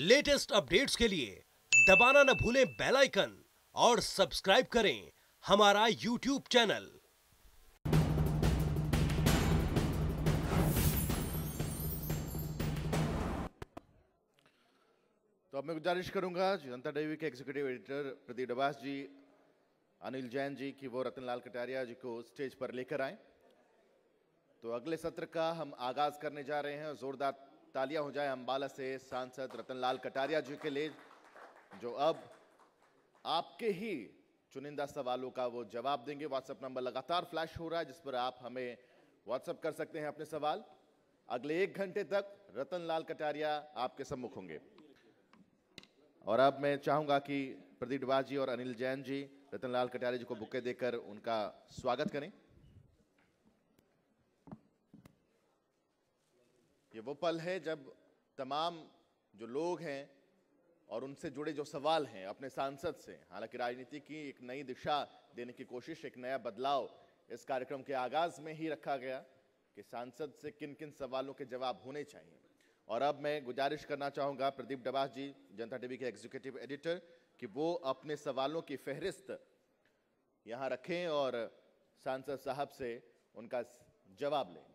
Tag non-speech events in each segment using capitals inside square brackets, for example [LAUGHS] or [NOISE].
Latest updates के लिए दबाना न भूलें बेल आइकन और सब्सक्राइब करें हमारा यूट्यूब चैनल। तो अब मैं गुजारिश करूँगा जनता टीवी के एग्जीक्यूटिव एडिटर प्रदीप डबास जी, अनिल जैन जी की वो रतनलाल कटारिया जी को स्टेज पर लेकर आए। तो अगले सत्र का हम आगाज़ करने जा रहे हैं जोरदार तालियाँ हो जाए अंबाला से सांसद रतनलाल कटारिया जी के लिए, जो अब आपके ही चुनिंदा सवालों का वो जवाब देंगे। व्हाट्सएप नंबर लगातार फ्लैश हो रहा है, जिस पर आप हमें व्हाट्सएप कर सकते हैं अपने सवाल। अगले एक घंटे तक रतनलाल कटारिया आपके सम्मुख होंगे। और अब मैं चाहूँगा कि प्रदीप जी और अनिल जैन जी, रतनलाल कटारिया जी को बुके देकर उनका स्वागत करें। ये वो पल है जब तमाम जो लोग हैं और उनसे जुड़े जो सवाल हैं अपने सांसद से, हालाँकि राजनीति की एक नई दिशा देने की कोशिश, एक नया बदलाव इस कार्यक्रम के आगाज़ में ही रखा गया कि सांसद से किन किन सवालों के जवाब होने चाहिए। और अब मैं गुजारिश करना चाहूँगा प्रदीप डबास जी, जनता टीवी के एग्जीक्यूटिव एडिटर कि वो अपने सवालों की फहरिस्त यहाँ रखें और सांसद साहब से उनका जवाब लें।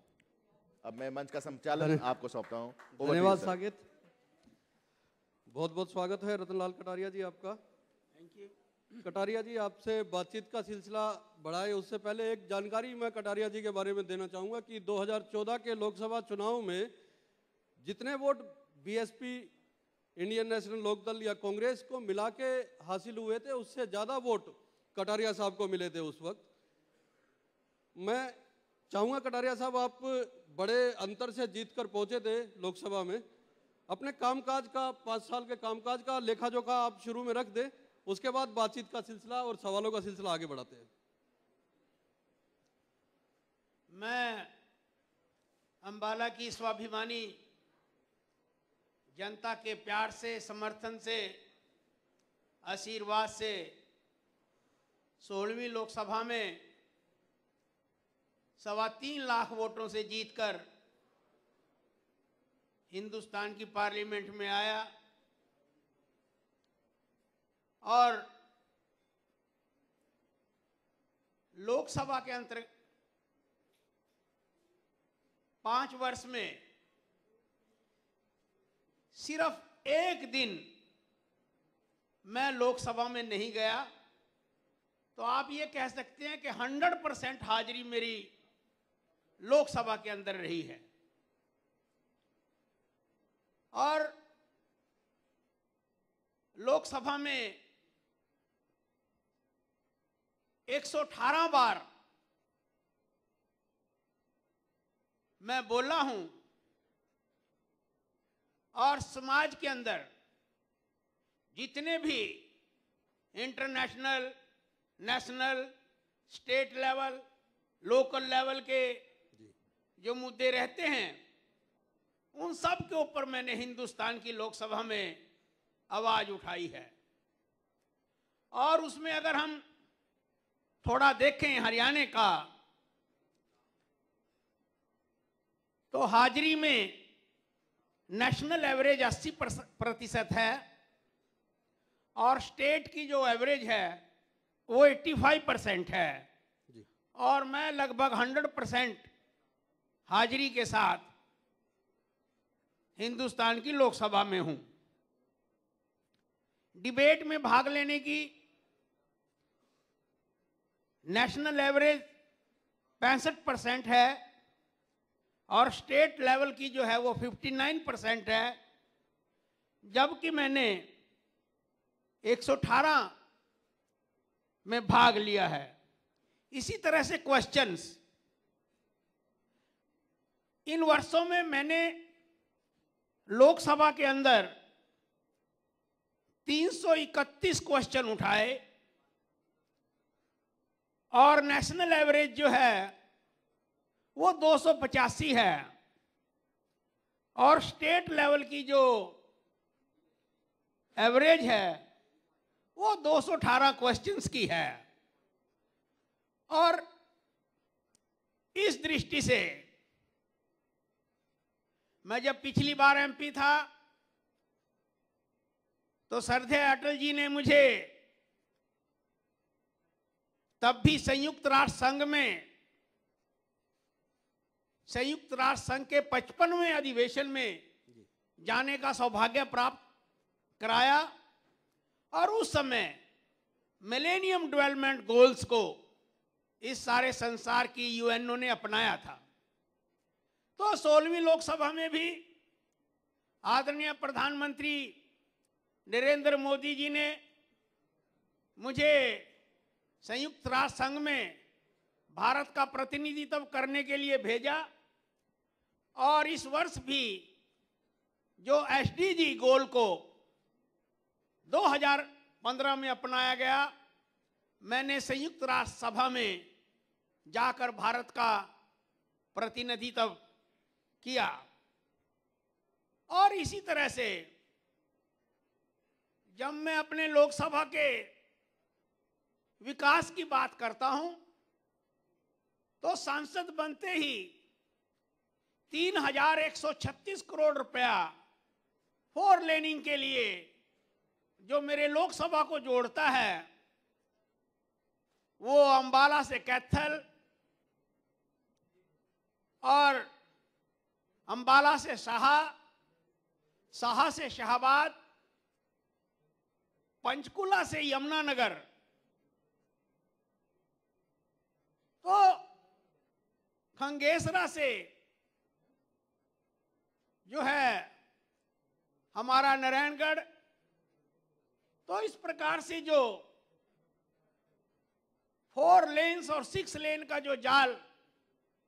अब मैं मंच का संचालन आपको सौंपता हूँ। धन्यवाद. सागित बहुत बहुत स्वागत है रतनलाल कटारिया जी आपका। थैंक यू कटारिया जी आपसे बातचीत का सिलसिला बढ़ाए। उससे पहले एक जानकारी मैं कटारिया जी के बारे में देना चाहूँगा कि 2014 के लोकसभा चुनाव में जितने vote BSP Indian National Lokdal या कांग्रेस को मिला के हासिल हुए थे उससे ज़्यादा वोट कटारिया साहब को मिले थे उस वक्त। मैं चाहूँगा कटारिया साहब आप बड़े अंतर से जीत कर पहुँचे थे लोकसभा में। अपने कामकाज का, पाँच साल के कामकाज का, लेखा जोखा आप शुरू में रख दें, उसके बाद बातचीत का सिलसिला और सवालों का सिलसिला आगे बढ़ाते हैं। मैं अंबाला की स्वाभिमानी जनता के प्यार से, समर्थन से, आशीर्वाद से सोलहवीं लोकसभा में सवा तीन लाख वोटों से जीतकर हिंदुस्तान की पार्लियामेंट में आया और लोकसभा के अंतर्गत पाँच वर्ष में सिर्फ़ एक दिन मैं लोकसभा में नहीं गया तो आप ये कह सकते हैं कि हंड्रेड परसेंट हाजिरी मेरी लोकसभा के अंदर रही है। और लोकसभा में 118 बार मैं बोला हूँ और समाज के अंदर जितने भी international, national, state level, local level के जो मुद्दे रहते हैं उन सब के ऊपर मैंने हिंदुस्तान की लोकसभा में आवाज़ उठाई है। और उसमें अगर हम थोड़ा देखें हरियाणा का तो हाजिरी में नेशनल एवरेज 80 प्रतिशत है और स्टेट की जो एवरेज है वो 85 परसेंट है। और मैं लगभग 100 परसेंट हाजिरी के साथ हिंदुस्तान की लोकसभा में हूँ। डिबेट में भाग लेने की नेशनल एवरेज पैंसठ परसेंट है और स्टेट लेवल की जो है वो 59 परसेंट है, जबकि मैंने 118 में भाग लिया है। इसी तरह से क्वेश्चंस इन वर्षों में मैंने लोकसभा के अंदर 331 क्वेश्चन उठाए और नेशनल एवरेज जो है, वो 285 है। और स्टेट लेवल की जो एवरेज है, वो 218 क्वेश्चंस की है। और इस दृष्टि से मैं जब पिछली बार एमपी था तो सरदे अटल जी ने मुझे तब भी संयुक्त राष्ट्र संघ में संयुक्त राष्ट्र संघ के पचपनवें अधिवेशन में जाने का सौभाग्य प्राप्त कराया और उस समय मिलेनियम डेवलपमेंट गोल्स को इस सारे संसार की यूएनओ ने अपनाया था। तो सोलहवीं लोकसभा में भी आदरणीय प्रधानमंत्री नरेंद्र मोदी जी ने मुझे संयुक्त राष्ट्र संघ में भारत का प्रतिनिधित्व करने के लिए भेजा और इस वर्ष भी जो एसडीजी गोल को 2015 में अपनाया गया, मैंने संयुक्त राष्ट्र सभा में जाकर भारत का प्रतिनिधित्व किया। और इसी तरह से जब मैं अपने लोकसभा के विकास की बात करता हूँ तो सांसद बनते ही तीन हज़ार एक सौ छत्तीस करोड़ रुपया फोर लेनिंग के लिए जो मेरे लोकसभा को जोड़ता है, वो अंबाला से कैथल और अंबाला से शाहा शाहा से शाहबाद, पंचकुला से यमुनानगर। तो खंगेसरा से जो है हमारा नारायणगढ़ तो इस प्रकार से जो फोर लेन्स और सिक्स लेन का जो जाल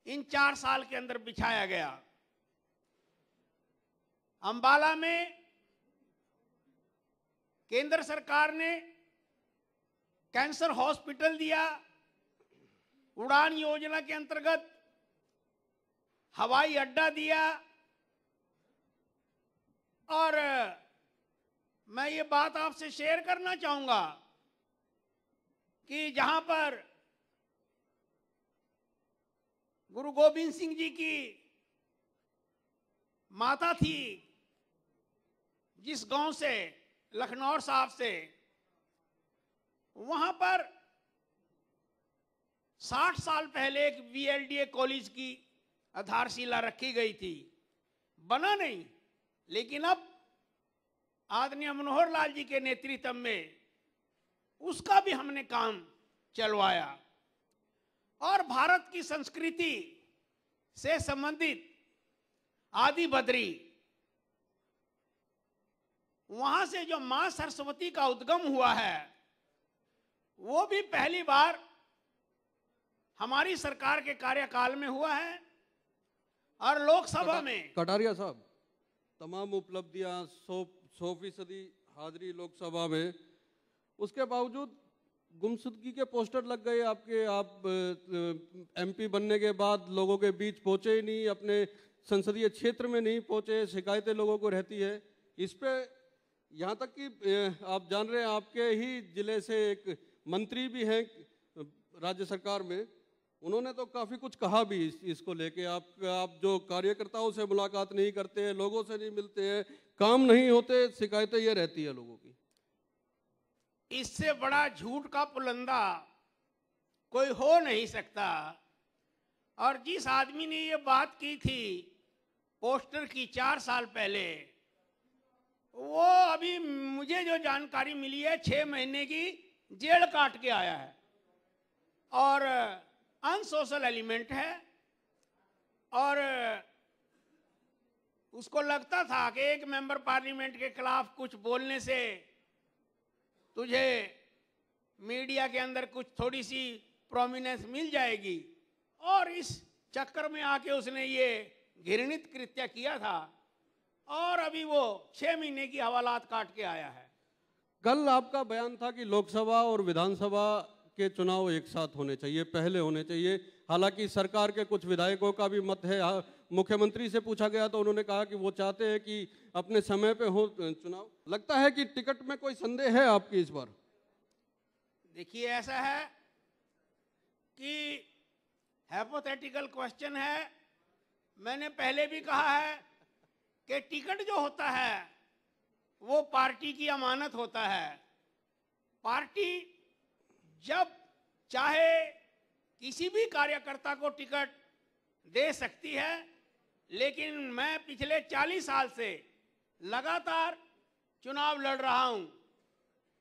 इन चार साल के अंदर बिछाया गया। अंबाला में केंद्र सरकार ने कैंसर हॉस्पिटल दिया। उड़ान योजना के अंतर्गत हवाई अड्डा दिया। और, मैं ये बात आपसे शेयर करना चाहूँगा कि जहाँ पर गुरु गोविंद सिंह जी की माता थी जिस गाँव से लखनऊ साहब से, वहाँ पर 60 साल पहले एक वीएलडीए कॉलेज की आधारशिला रखी गई थी। बना नहीं, लेकिन अब आदरणीय मनोहर लाल जी के नेतृत्व में उसका भी हमने काम चलवाया। और भारत की संस्कृति से संबंधित आदि बद्री वहाँ से जो माँ सरस्वती का उद्गम हुआ है वो भी पहली बार हमारी सरकार के कार्यकाल में हुआ है और लोकसभा में। कटारिया साहब तमाम उपलब्धियाँ सौ सौ फ़ीसदी हाजिरी लोकसभा में। उसके बावजूद गुमशुदगी के पोस्टर लग गए आपके आप एमपी बनने के बाद लोगों के बीच पहुँचे ही नहीं अपने संसदीय क्षेत्र में नहीं पहुँचे शिकायतें लोगों को रहती है। इस पे यहाँ तक कि आप जान रहे हैं आपके ही ज़िले से एक मंत्री भी हैं राज्य सरकार में। उन्होंने तो काफ़ी कुछ कहा भी इस, इसको लेके। आप आप जो कार्यकर्ताओं से मुलाकात नहीं करते हैं लोगों से नहीं मिलते हैं काम नहीं होते शिकायतें ये रहती है लोगों की। इससे बड़ा झूठ का पुलंदा कोई हो नहीं सकता। और जिस आदमी ने ये बात की थी पोस्टर की चार साल पहले वो अभी मुझे जो जानकारी मिली है, छह महीने की जेल काट के आया है। और अनसोशल एलिमेंट है। और, उसको लगता था कि एक मेंबर पार्लियामेंट के खिलाफ कुछ बोलने से तुझे मीडिया के अंदर कुछ थोड़ी सी प्रोमिनेंस मिल जाएगी। और इस चक्कर में आके उसने ये घृणित कृत्य किया था। और अभी वो छह महीने की हवालात काट के आया है। कल आपका बयान था कि लोकसभा और विधानसभा के चुनाव एक साथ होने चाहिए पहले होने चाहिए। हालाँकि सरकार के कुछ विधायकों का भी मत है। मुख्यमंत्री से पूछा गया तो उन्होंने कहा कि वो चाहते हैं कि अपने समय पे हो चुनाव। लगता है कि टिकट में कोई संदेह है आपकी इस बार? देखिए ऐसा है कि हैपोथेटिकल क्वेश्चन है। मैंने पहले भी कहा है कि टिकट जो होता है, वो पार्टी की अमानत होता है। पार्टी जब चाहे किसी भी कार्यकर्ता को टिकट दे सकती है, लेकिन मैं पिछले 40 साल से लगातार चुनाव लड़ रहा हूँ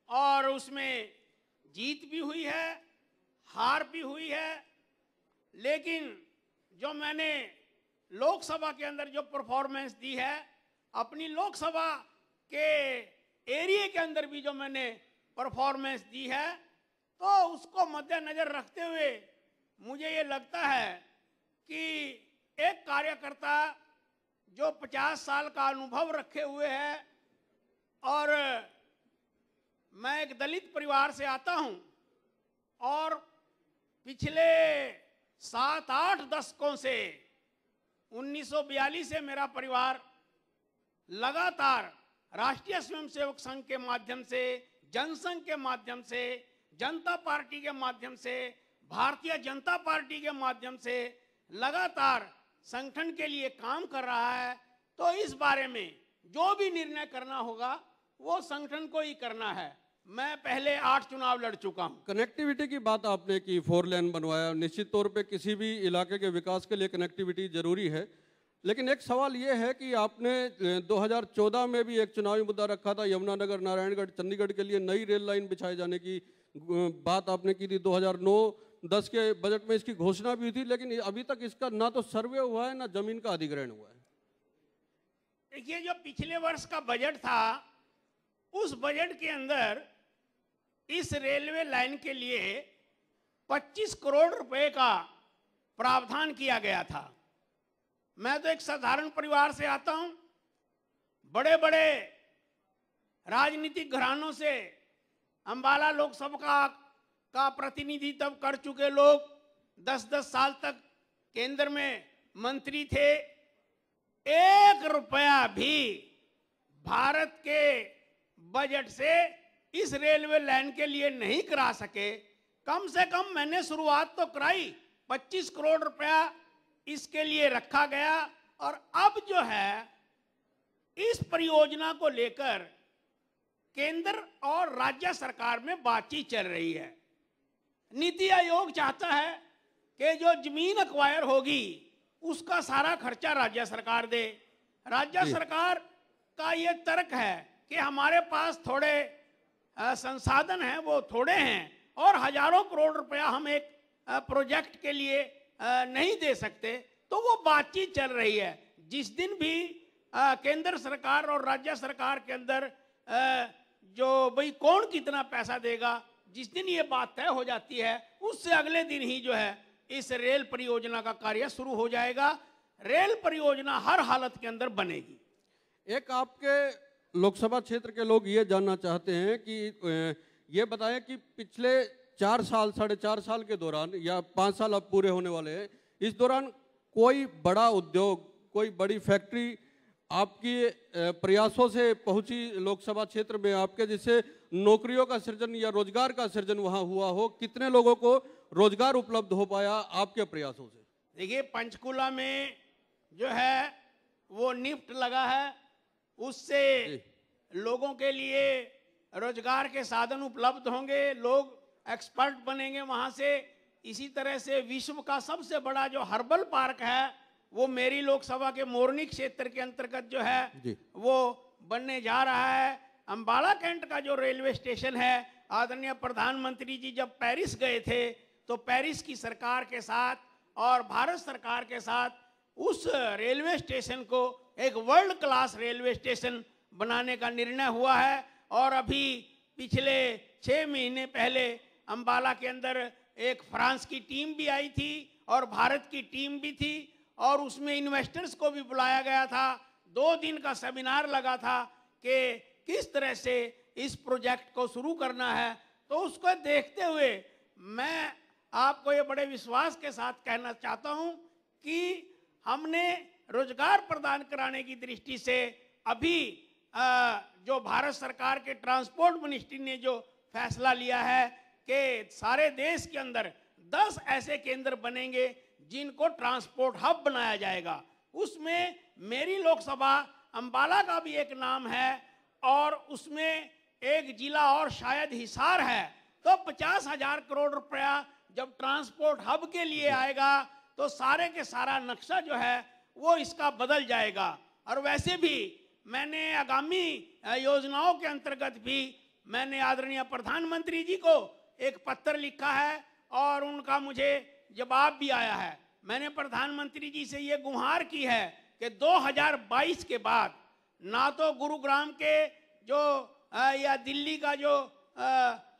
और उसमें जीत भी हुई है, हार भी हुई है, लेकिन जो मैंने लोकसभा के अंदर जो परफॉर्मेंस दी है, अपनी लोकसभा के एरिए के अंदर भी जो मैंने परफॉर्मेंस दी है तो उसको मद्देनजर रखते हुए मुझे ये लगता है कि एक कार्यकर्ता जो 50 साल का अनुभव रखे हुए है, और मैं एक दलित परिवार से आता हूँ, और पिछले सात आठ दशकों से 1942 से मेरा परिवार लगातार राष्ट्रीय स्वयंसेवक संघ के माध्यम से, जनसंघ के माध्यम से, जनता पार्टी के माध्यम से, भारतीय जनता पार्टी के माध्यम से लगातार संगठन के लिए काम कर रहा है। तो इस बारे में जो भी निर्णय करना होगा, वो संगठन को ही करना है। मैं पहले आठ चुनाव लड़ चुका हूँ। कनेक्टिविटी की बात आपने की फोर लेन बनवाया। निश्चित तौर पे किसी भी इलाके के विकास के लिए कनेक्टिविटी ज़रूरी है। लेकिन एक सवाल ये है कि आपने अ, 2014 में भी एक चुनावी मुद्दा रखा था यमुनानगर नारायणगढ़ चंडीगढ़ के लिए नई रेल लाइन बिछाए जाने की बात आपने की थी 2009-10 के बजट में इसकी घोषणा भी हुई थी लेकिन अभी तक इसका ना तो सर्वे हुआ है ना ज़मीन का अधिग्रहण हुआ है। देखिए जो पिछले वर्ष का बजट था उस बजट के अंदर इस रेलवे लाइन के लिए 25 करोड़ रुपए का प्रावधान किया गया था। मैं तो एक साधारण परिवार से आता हूँ। बड़े बड़े राजनीतिक घरानों से अंबाला लोकसभा का, प्रतिनिधित्व कर चुके लोग। 10-10 साल तक केंद्र में मंत्री थे। एक रुपया भी भारत के बजट से इस रेलवे लाइन के लिए नहीं करा सके। कम से कम मैंने शुरुआत तो कराई 25 करोड़ रुपया इसके लिए रखा गया। और अब जो है इस परियोजना को लेकर केंद्र और राज्य सरकार में बातचीत चल रही है। नीति आयोग चाहता है कि जो ज़मीन अक्वायर होगी उसका सारा खर्चा राज्य सरकार दे। राज्य सरकार का ये तर्क है कि हमारे पास थोड़े संसाधन हैं, वो थोड़े हैं, और हज़ारों करोड़ रुपया हम एक प्रोजेक्ट के लिए नहीं दे सकते तो वो बातचीत चल रही है। जिस दिन भी केंद्र सरकार और राज्य सरकार के अंदर जो भाई कौन कितना पैसा देगा, जिस दिन ये बात तय हो जाती है, उससे अगले दिन ही जो है, इस रेल परियोजना का कार्य शुरू हो जाएगा। रेल परियोजना हर हालत के अंदर बनेगी। एक आपके लोकसभा क्षेत्र के लोग ये जानना चाहते हैं कि ये बताएँ कि पिछले चार साल, साढ़े चार साल के दौरान या पाँच साल अब पूरे होने वाले हैं, इस दौरान कोई बड़ा उद्योग, कोई बड़ी फैक्ट्री आपकी प्रयासों से पहुँची लोकसभा क्षेत्र में आपके, जिससे नौकरियों का सृजन या रोज़गार का सृजन वहाँ हुआ हो, कितने लोगों को रोज़गार उपलब्ध हो पाया आपके प्रयासों से? देखिए, पंचकुला में जो है, वो निफ्ट लगा है उससे लोगों के लिए रोज़गार के साधन उपलब्ध होंगे लोग एक्सपर्ट बनेंगे वहाँ से। इसी तरह से विश्व का सबसे बड़ा जो हर्बल पार्क है वो मेरी लोकसभा के मोरनी क्षेत्र के अंतर्गत जो है वो बनने जा रहा है। अंबाला कैंट का जो रेलवे स्टेशन है आदरणीय प्रधानमंत्री जी जब पेरिस गए थे तो पेरिस की सरकार के साथ और भारत सरकार के साथ उस रेलवे स्टेशन को एक वर्ल्ड क्लास रेलवे स्टेशन बनाने का निर्णय हुआ है और अभी पिछले छः महीने पहले अंबाला के अंदर एक फ्रांस की टीम भी आई थी और भारत की टीम भी थी और उसमें इन्वेस्टर्स को भी बुलाया गया था। दो दिन का सेमिनार लगा था कि किस तरह से इस प्रोजेक्ट को शुरू करना है। तो उसको देखते हुए मैं आपको ये बड़े विश्वास के साथ कहना चाहता हूँ कि हमने रोज़गार प्रदान कराने की दृष्टि से अभी अ, जो भारत सरकार के ट्रांसपोर्ट मिनिस्ट्री ने जो फैसला लिया है कि सारे देश के अंदर 10 ऐसे केंद्र बनेंगे जिनको ट्रांसपोर्ट हब बनाया जाएगा। उसमें मेरी लोकसभा अंबाला का भी एक नाम है और उसमें एक जिला और शायद हिसार है। तो पचास हज़ार करोड़ रुपया जब ट्रांसपोर्ट हब के लिए आएगा तो सारे के सारा नक्शा जो है वो इसका बदल जाएगा। और वैसे भी मैंने आगामी योजनाओं के अंतर्गत भी मैंने आदरणीय प्रधानमंत्री जी को एक पत्र लिखा है और उनका मुझे जवाब भी आया है। मैंने प्रधानमंत्री जी से ये गुहार की है कि 2022 के बाद ना तो गुरुग्राम के जो या दिल्ली का जो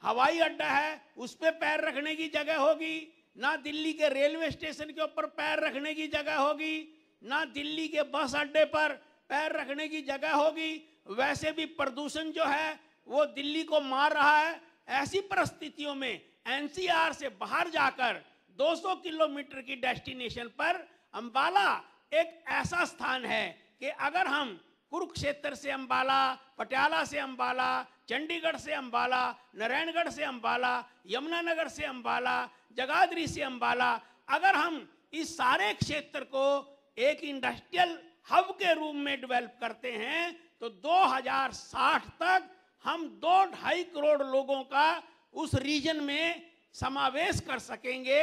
हवाई अड्डा है, उस पर पैर रखने की जगह होगी, ना दिल्ली के रेलवे स्टेशन के ऊपर पैर रखने की जगह होगी ना दिल्ली के बस अड्डे पर पैर रखने की जगह होगी, वैसे भी प्रदूषण जो है, वो दिल्ली को मार रहा है। ऐसी परिस्थितियों में एनसीआर से बाहर जाकर 200 किलोमीटर की डेस्टिनेशन पर अंबाला एक ऐसा स्थान है कि अगर हम कुरुक्षेत्र से अंबाला, पटियाला से अंबाला, चंडीगढ़ से अंबाला, नारायणगढ़ से अंबाला, यमुनानगर से अंबाला, जगाधरी से अंबाला, अगर हम इस सारे क्षेत्र को एक इंडस्ट्रियल हब के रूप में डेवलप करते हैं तो 2060 तक हम दो ढाई करोड़ लोगों का उस रीजन में समावेश कर सकेंगे।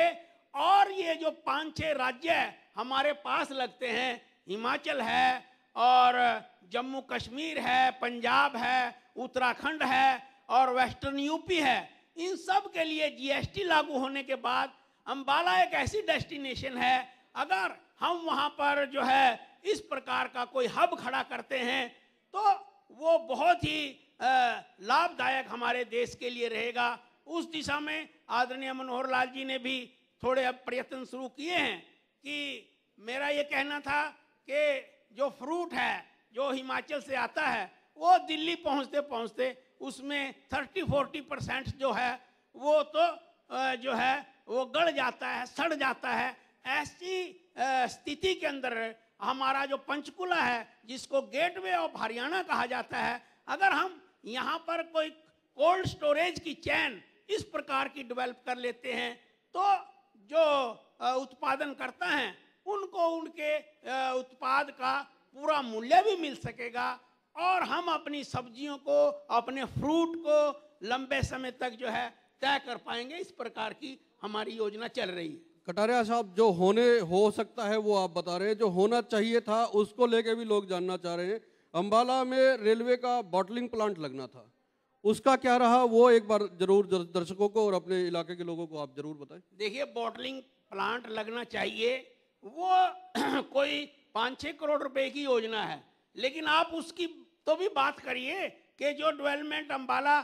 और ये जो पाँच छह राज्य हमारे पास लगते हैं। हिमाचल है, और जम्मू कश्मीर है, पंजाब है, उत्तराखंड है, और वेस्टर्न यूपी है। इन सब के लिए जीएसटी लागू होने के बाद अम्बाला एक ऐसी डेस्टिनेशन है। अगर हम वहाँ पर जो है, इस प्रकार का कोई हब खड़ा करते हैं तो वो बहुत ही लाभदायक हमारे देश के लिए रहेगा। उस दिशा में आदरणीय मनोहर लाल जी ने भी थोड़े अब प्रयत्न शुरू किए हैं कि मेरा ये कहना था कि जो फ्रूट है, जो हिमाचल से आता है, वो दिल्ली पहुँचते पहुँचते उसमें थर्टी फोर्टी परसेंट जो है, वो तो जो है, वो गड़ जाता है, सड़ जाता है। ऐसी स्थिति के अंदर हमारा जो पंचकुला है, जिसको गेटवे ऑफ़ हरियाणा कहा जाता है, अगर हम यहाँ पर कोई कोल्ड स्टोरेज की चैन इस प्रकार की डेवलप कर लेते हैं तो जो उत्पादन करता है, उनको उनके उत्पाद का पूरा मूल्य भी मिल सकेगा और हम अपनी सब्जियों को, अपने फ्रूट को लंबे समय तक जो है तय कर पाएँगे, इस प्रकार की हमारी योजना चल रही है। कटारिया साहब, जो होने हो सकता है वो आप बता रहे हैं। जो होना चाहिए था, उसको लेके भी लोग जानना चाह रहे हैं। अंबाला में रेलवे का बॉटलिंग प्लांट लगना था। उसका क्या रहा, वो एक बार ज़रूर दर्शकों को और अपने इलाके के लोगों को आप ज़रूर बताएँ। देखिए, बॉटलिंग प्लांट लगना चाहिए, वो [CLEARS THROAT] कोई पाँच छः करोड़ रुपए की योजना है। लेकिन आप उसकी तो भी बात करिए कि जो development Ambala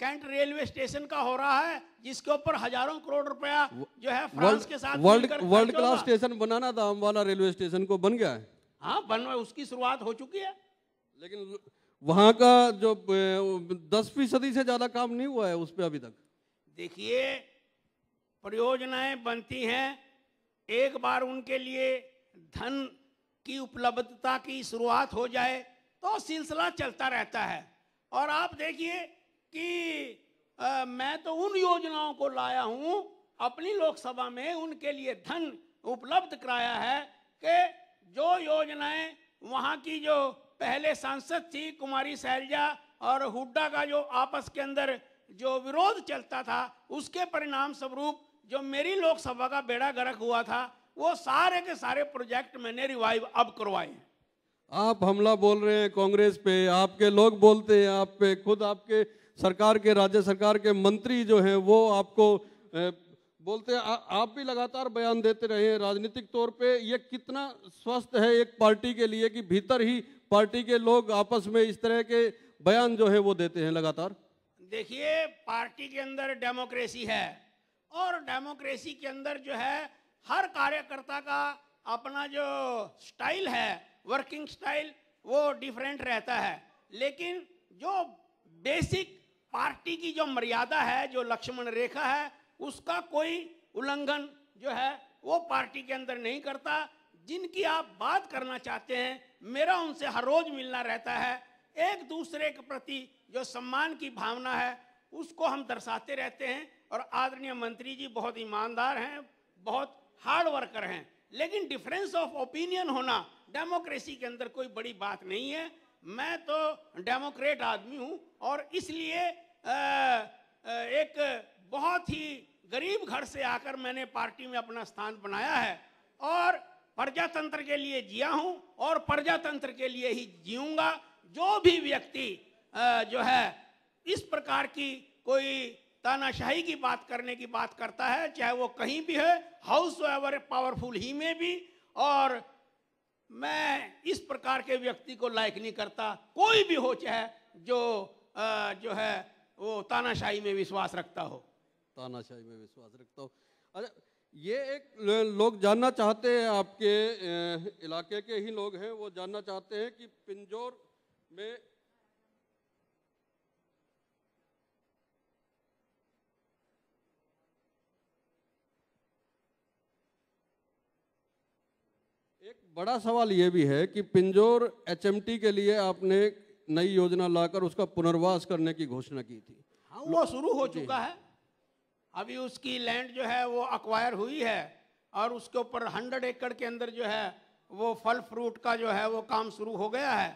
cantt railway station का हो रहा है जिसके ऊपर हज़ारों करोड़ रुपया जो है फ्रांस के साथ वर्ल्ड वर्ल्ड क्लास स्टेशन बनाना था अम्बाला रेलवे स्टेशन को बन गया है। हाँ बन उसकी शुरुआत हो चुकी है। लेकिन वहाँ का जो दस फ़ीसदी से ज़्यादा काम नहीं हुआ है उस पर अभी तक? देखिए परियोजनाएँ बनती हैं। एक बार उनके लिए धन की उपलब्धता की शुरुआत हो जाए तो सिलसिला चलता रहता है। और आप देखिए कि आ, मैं तो उन योजनाओं को लाया हूँ अपनी लोकसभा में उनके लिए धन उपलब्ध कराया है कि जो योजनाएँ वहाँ की जो पहले सांसद थी कुमारी शैलजा और हुड्डा का जो आपस के अंदर जो विरोध चलता था उसके परिणाम स्वरूप जो मेरी लोकसभा का बेड़ा गर्क हुआ था वो सारे के सारे प्रोजेक्ट मैंने रिवाइव अब करवाए आप हमला बोल रहे हैं कांग्रेस पे आपके लोग बोलते हैं आप पे खुद आपके सरकार के, राज्य सरकार के मंत्री जो हैं, वो आपको बोलते हैं आप भी लगातार बयान देते रहे हैं राजनीतिक तौर पे। ये कितना स्वस्थ है एक पार्टी के लिए कि भीतर ही पार्टी के लोग आपस में इस तरह के बयान जो है, वो देते हैं लगातार? देखिए, पार्टी के अंदर डेमोक्रेसी है और डेमोक्रेसी के अंदर जो है, हर कार्यकर्ता का अपना जो स्टाइल है, वर्किंग स्टाइल, वो डिफरेंट रहता है। लेकिन जो बेसिक पार्टी की जो मर्यादा है, जो लक्ष्मण रेखा है, उसका कोई उल्लंघन जो है, वो पार्टी के अंदर नहीं करता। जिनकी आप बात करना चाहते हैं, मेरा उनसे हर रोज मिलना रहता है। एक दूसरे के प्रति जो सम्मान की भावना है, उसको हम दर्शाते रहते हैं। और आदरणीय मंत्री जी बहुत ईमानदार हैं, बहुत हार्ड वर्कर हैं। लेकिन डिफरेंस ऑफ़ ओपिनियन होना डेमोक्रेसी के अंदर कोई बड़ी बात नहीं है। मैं तो डेमोक्रेट आदमी हूँ और इसलिए एक बहुत ही गरीब घर से आकर मैंने पार्टी में अपना स्थान बनाया है और प्रजातंत्र के लिए जिया हूँ और प्रजातंत्र के लिए ही जीऊँगा। जो भी व्यक्ति जो है, इस प्रकार की कोई तानाशाही की बात करने की बात करता है, चाहे वो कहीं भी है, हाउस एवर पावरफुल ही में भी और मैं इस प्रकार के व्यक्ति को लाइक नहीं करता। कोई भी हो चाहे जो आ, जो है वो तानाशाही में विश्वास रखता हो। तानाशाही में विश्वास रखता हो। अच्छा ये एक लोग जानना चाहते हैं आपके इलाके के ही लोग हैं वो जानना चाहते हैं कि पिंजौर में एक बड़ा सवाल ये भी है कि पिंजौर एचएमटी के लिए आपने नई योजना लाकर उसका पुनर्वास करने की घोषणा की थी। हाँ वो शुरू हो चुका है। अभी उसकी लैंड जो है वो अक्वायर हुई है और उसके ऊपर हंड्रेड एकड़ के अंदर जो है वो फल फ्रूट का जो है वो काम शुरू हो गया है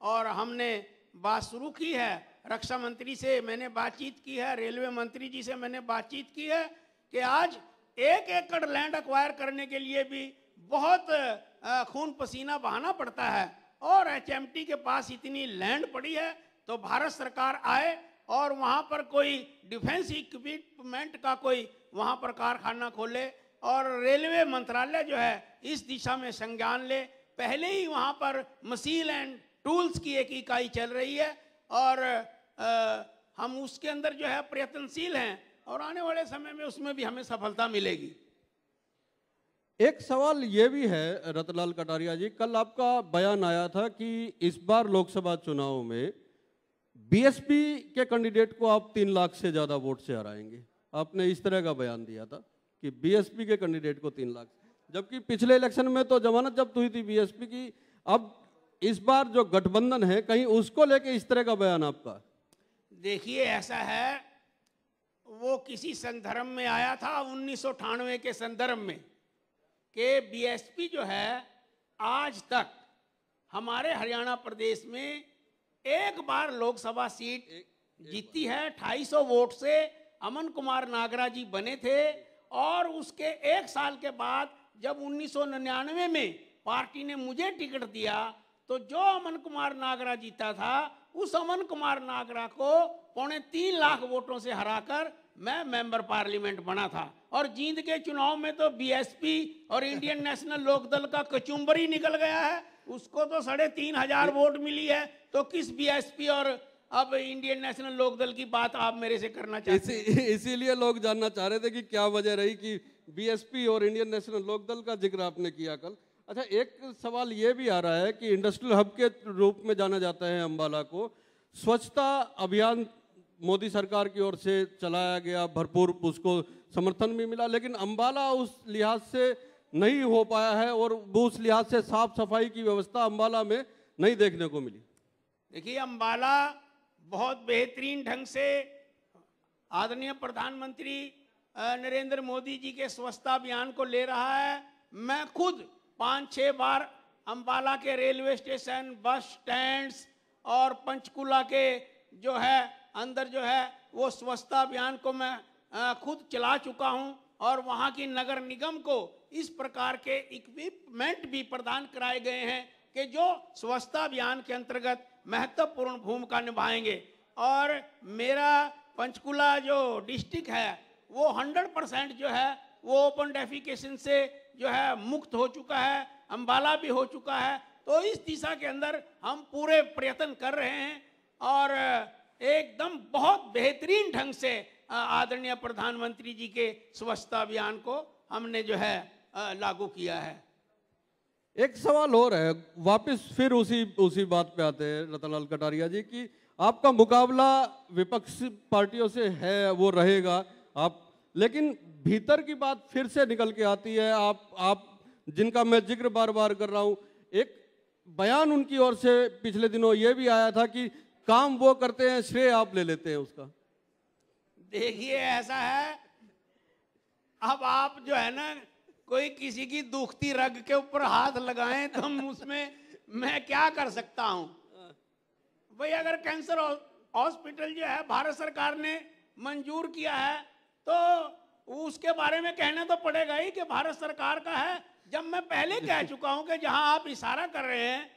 और हमने बात शुरू की है। रक्षा मंत्री से मैंने बातचीत की है रेलवे मंत्री जी से मैंने बातचीत की है कि आज एक एकड़ लैंड अक्वायर करने के लिए भी बहुत खून पसीना बहाना पड़ता है। और एचएमटी के पास इतनी लैंड पड़ी है तो भारत सरकार आए और वहाँ पर कोई डिफेंस इक्विपमेंट का कोई वहाँ पर कारखाना खोले और रेलवे मंत्रालय जो है इस दिशा में संज्ञान ले। पहले ही वहाँ पर मशील एंड टूल्स की एक इकाई चल रही है और अ, हम उसके अंदर जो है प्रयत्नशील हैं। और आने वाले समय में उसमें भी हमें सफलता मिलेगी। एक सवाल ये भी है रतनलाल कटारिया जी कल आपका बयान आया था कि इस बार लोकसभा चुनाव में बीएसपी के कैंडिडेट को आप तीन लाख से ज़्यादा वोट से हराएँगे। आपने इस तरह का बयान दिया था कि बीएसपी के कैंडिडेट को तीन लाख जबकि पिछले इलेक्शन में तो जमानत जब्त हुई थी बीएसपी की। अब इस बार जो गठबंधन है कहीं उसको लेके इस तरह का बयान आपका? देखिए ऐसा है वो किसी संदर्भ में आया था उन्नीस सौ अठानवे के संदर्भ में कि बीएसपी जो है आज तक हमारे हरियाणा प्रदेश में एक बार लोकसभा सीट जीती है। 250 वोट से अमन कुमार नागरा जी बने थे और उसके एक साल के बाद जब 1999 में पार्टी ने मुझे टिकट दिया तो जो अमन कुमार नागरा जीता था उस अमन कुमार नागरा को पौने तीन लाख वोटों से हराकर मैं मेंबर पार्लियामेंट बना था। और जींद के चुनाव में तो बीएसपी और इंडियन नेशनल [LAUGHS] लोकदल का कचुम्बर ही निकल गया है। उसको तो साढ़े तीन हज़ार वोट मिली है। तो किस बीएसपी और अब इंडियन नेशनल लोकदल की बात आप मेरे से करना चाहते इसी [LAUGHS] इसीलिए लोग जानना चाह रहे थे कि क्या वजह रही कि बीएसपी और इंडियन नेशनल लोकदल का ज़िक्र आपने किया कल। अच्छा एक सवाल ये भी आ रहा है कि इंडस्ट्रियल हब के रूप में जाना जाता है अम्बाला को। स्वच्छता अभियान मोदी सरकार की ओर से चलाया गया, भरपूर उसको समर्थन भी मिला, लेकिन अम्बाला उस लिहाज से नहीं हो पाया है और वो उस लिहाज से साफ़ सफ़ाई की व्यवस्था अम्बाला में नहीं देखने को मिली। देखिए अम्बाला बहुत बेहतरीन ढंग से आदरणीय प्रधानमंत्री नरेंद्र मोदी जी के स्वच्छता अभियान को ले रहा है। मैं खुद पाँच छह बार अंबाला के रेलवे स्टेशन, बस स्टैंड्स और पंचकुला के जो है, अंदर जो है, वो स्वच्छता अभियान को मैं खुद चला चुका हूँ और वहाँ की नगर निगम को इस प्रकार के इक्विपमेंट भी प्रदान कराए गए हैं कि जो स्वच्छता अभियान के अंतर्गत महत्वपूर्ण भूमिका निभाएँगे। और मेरा पंचकुला जो डिस्ट्रिक्ट है, वो 100 परसेंट जो है, वो ओपन डेफिकेशन से जो है, मुक्त हो चुका है, अंबाला भी हो चुका है। तो इस दिशा के अंदर हम पूरे प्रयत्न कर रहे हैं और, एकदम बहुत बेहतरीन ढंग से आदरणीय प्रधानमंत्री जी के स्वच्छता अभियान को हमने जो है लागू किया है। एक सवाल और है, वापस फिर उसी उसी बात पे आते हैं, रतनलाल कटारिया जी, की आपका मुकाबला विपक्षी पार्टियों से है, वो रहेगा, आप, लेकिन भीतर की बात फिर से निकल के आती है। आप आप जिनका मैं ज़िक्र बार बार कर रहा हूँ, एक बयान उनकी ओर से पिछले दिनों ये भी आया था कि काम वो करते हैं, श्रेय आप ले लेते हैं उसका। देखिए, ऐसा है, अब आप जो है ना, कोई किसी की दुखती रग के ऊपर हाथ लगाएँ तो हम उसमें मैं क्या कर सकता हूँ? भाई अगर कैंसर हॉस्पिटल जो है, भारत सरकार ने मंजूर किया है तो उसके बारे में कहना तो पड़ेगा ही कि भारत सरकार का है। जब मैं पहले कह चुका हूँ कि जहाँ आप इशारा कर रहे हैं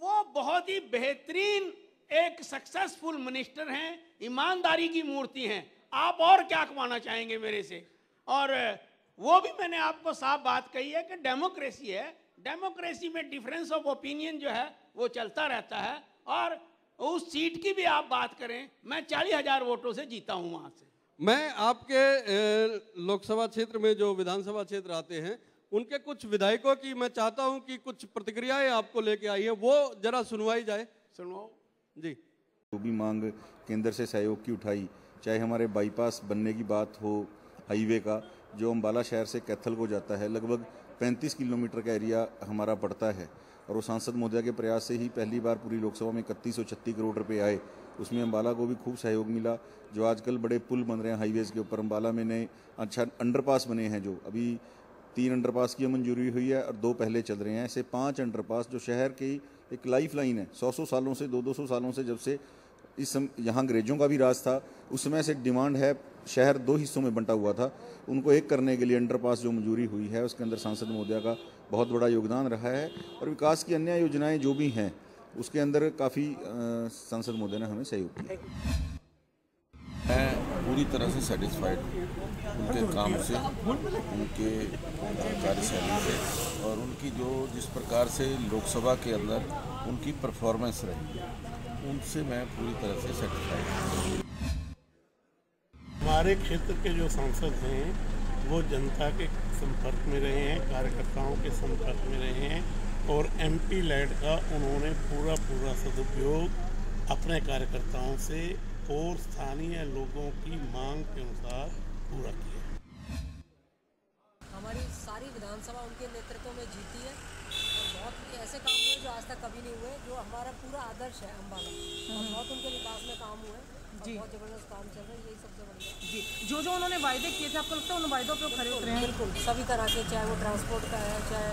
वो बहुत ही बेहतरीन एक सक्सेसफुल मिनिस्टर हैं ईमानदारी की मूर्ति हैं। आप और क्या कमाना चाहेंगे मेरे से? और वो भी मैंने आपको साफ़ बात कही है कि डेमोक्रेसी है। डेमोक्रेसी में डिफरेंस ऑफ़ ओपिनियन जो है वो चलता रहता है। और उस सीट की भी आप बात करें मैं चालीस हज़ार वोटों से जीता हूँ वहाँ से। मैं आपके लोकसभा क्षेत्र में जो विधानसभा क्षेत्र आते हैं उनके कुछ विधायकों की मैं चाहता हूँ कि कुछ प्रतिक्रियाएँ आपको लेके आई है वो जरा सुनवाई जाए। सुनवाओ। जी। जो भी मांग केंद्र से सहयोग की उठाई चाहे हमारे बाईपास बनने की बात हो हाईवे का जो अम्बाला शहर से कैथल को जाता है लगभग 35 किलोमीटर का एरिया हमारा पड़ता है और वो सांसद महोदया के प्रयास से ही पहली बार पूरी लोकसभा में इकतीस करोड़ रुपए आए। उसमें अम्बाला को भी खूब सहयोग मिला जो आजकल बड़े पुल बन रहे हैं हाईवेज़ के ऊपर। अम्बाला में नए अच्छा अंडरपास बने हैं जो। अभी तीन अंडरपास की मंजूरी हुई है और दो पहले चल रहे हैं। ऐसे पाँच अंडरपास जो शहर की एक लाइफ लाइन है। सौ सौ सालों से दो दो सौ सालों से जब से इस सम, यहाँ अंग्रेज़ों का भी राज था उस समय से डिमांड है शहर दो हिस्सों में बंटा हुआ था। उनको एक करने के लिए अंडरपास जो मंजूरी हुई है उसके अंदर सांसद महोदया का बहुत बड़ा योगदान रहा है। और विकास की अन्य योजनाएँ जो भी हैं उसके अंदर काफ़ी सांसद महोदय ने हमें सहयोग किया। मैं पूरी तरह से सेटिस्फाइड उनके काम से उनके कार्यशैली से और उनकी जो जिस प्रकार से लोकसभा के अंदर उनकी परफॉर्मेंस रही उनसे मैं पूरी तरह से सेटिस्फाइड हमारे क्षेत्र के जो सांसद हैं वो जनता के संपर्क में रहे हैं कार्यकर्ताओं के संपर्क में रहे हैं और एमपी लैड का उन्होंने पूरा पूरा सदुपयोग अपने कार्यकर्ताओं से और स्थानीय लोगों की मांग के अनुसार पूरा किया। हमारी सारी विधानसभा उनके नेतृत्व में जीती है। और बहुत ही ऐसे काम हुए जो आज तक कभी नहीं हुए, जो हमारा पूरा आदर्श है अम्बाला और बहुत उनके विकास में काम हुए। जी। बहुत ज़बरदस्त काम चल रहा है यही सबसे बढ़िया जी जो जो उन्होंने वायदे किए थे आपको लगता है उन वायदों पे खड़े उतरे हैं? बिल्कुल सभी तरह के चाहे वो ट्रांसपोर्ट का है चाहे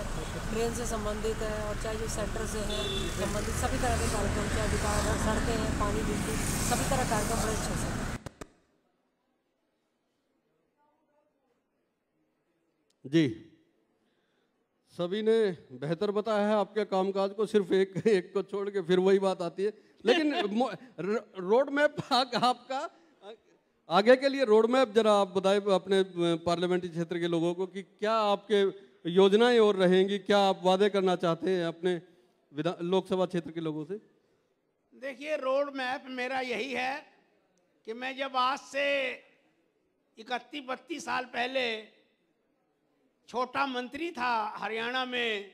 ट्रेन से संबंधित है और चाहे जो सेंटर से है संबंधित सभी तरह के कार्यक्रम चाहे विकास सड़कें हैं पानी बिजली सभी तरह कार्यक्रम बड़े अच्छे से। जी। सभी ने बेहतर बताया है आपके कामकाज को सिर्फ़ एक एक को छोड़ के फिर वही बात आती है। लेकिन रोड मैप आपका, आगे के लिए रोड मैप जरा आप बताए अपने पार्लियामेंट्री क्षेत्र के लोगों को कि क्या आपके योजनाएँ और रहेंगी, क्या आप वादे करना चाहते हैं अपने लोकसभा क्षेत्र के लोगों से? देखिए रोड मैप मेरा यही है कि मैं जब आज से इकतीस बत्तीस साल पहले छोटा मंत्री था हरियाणा में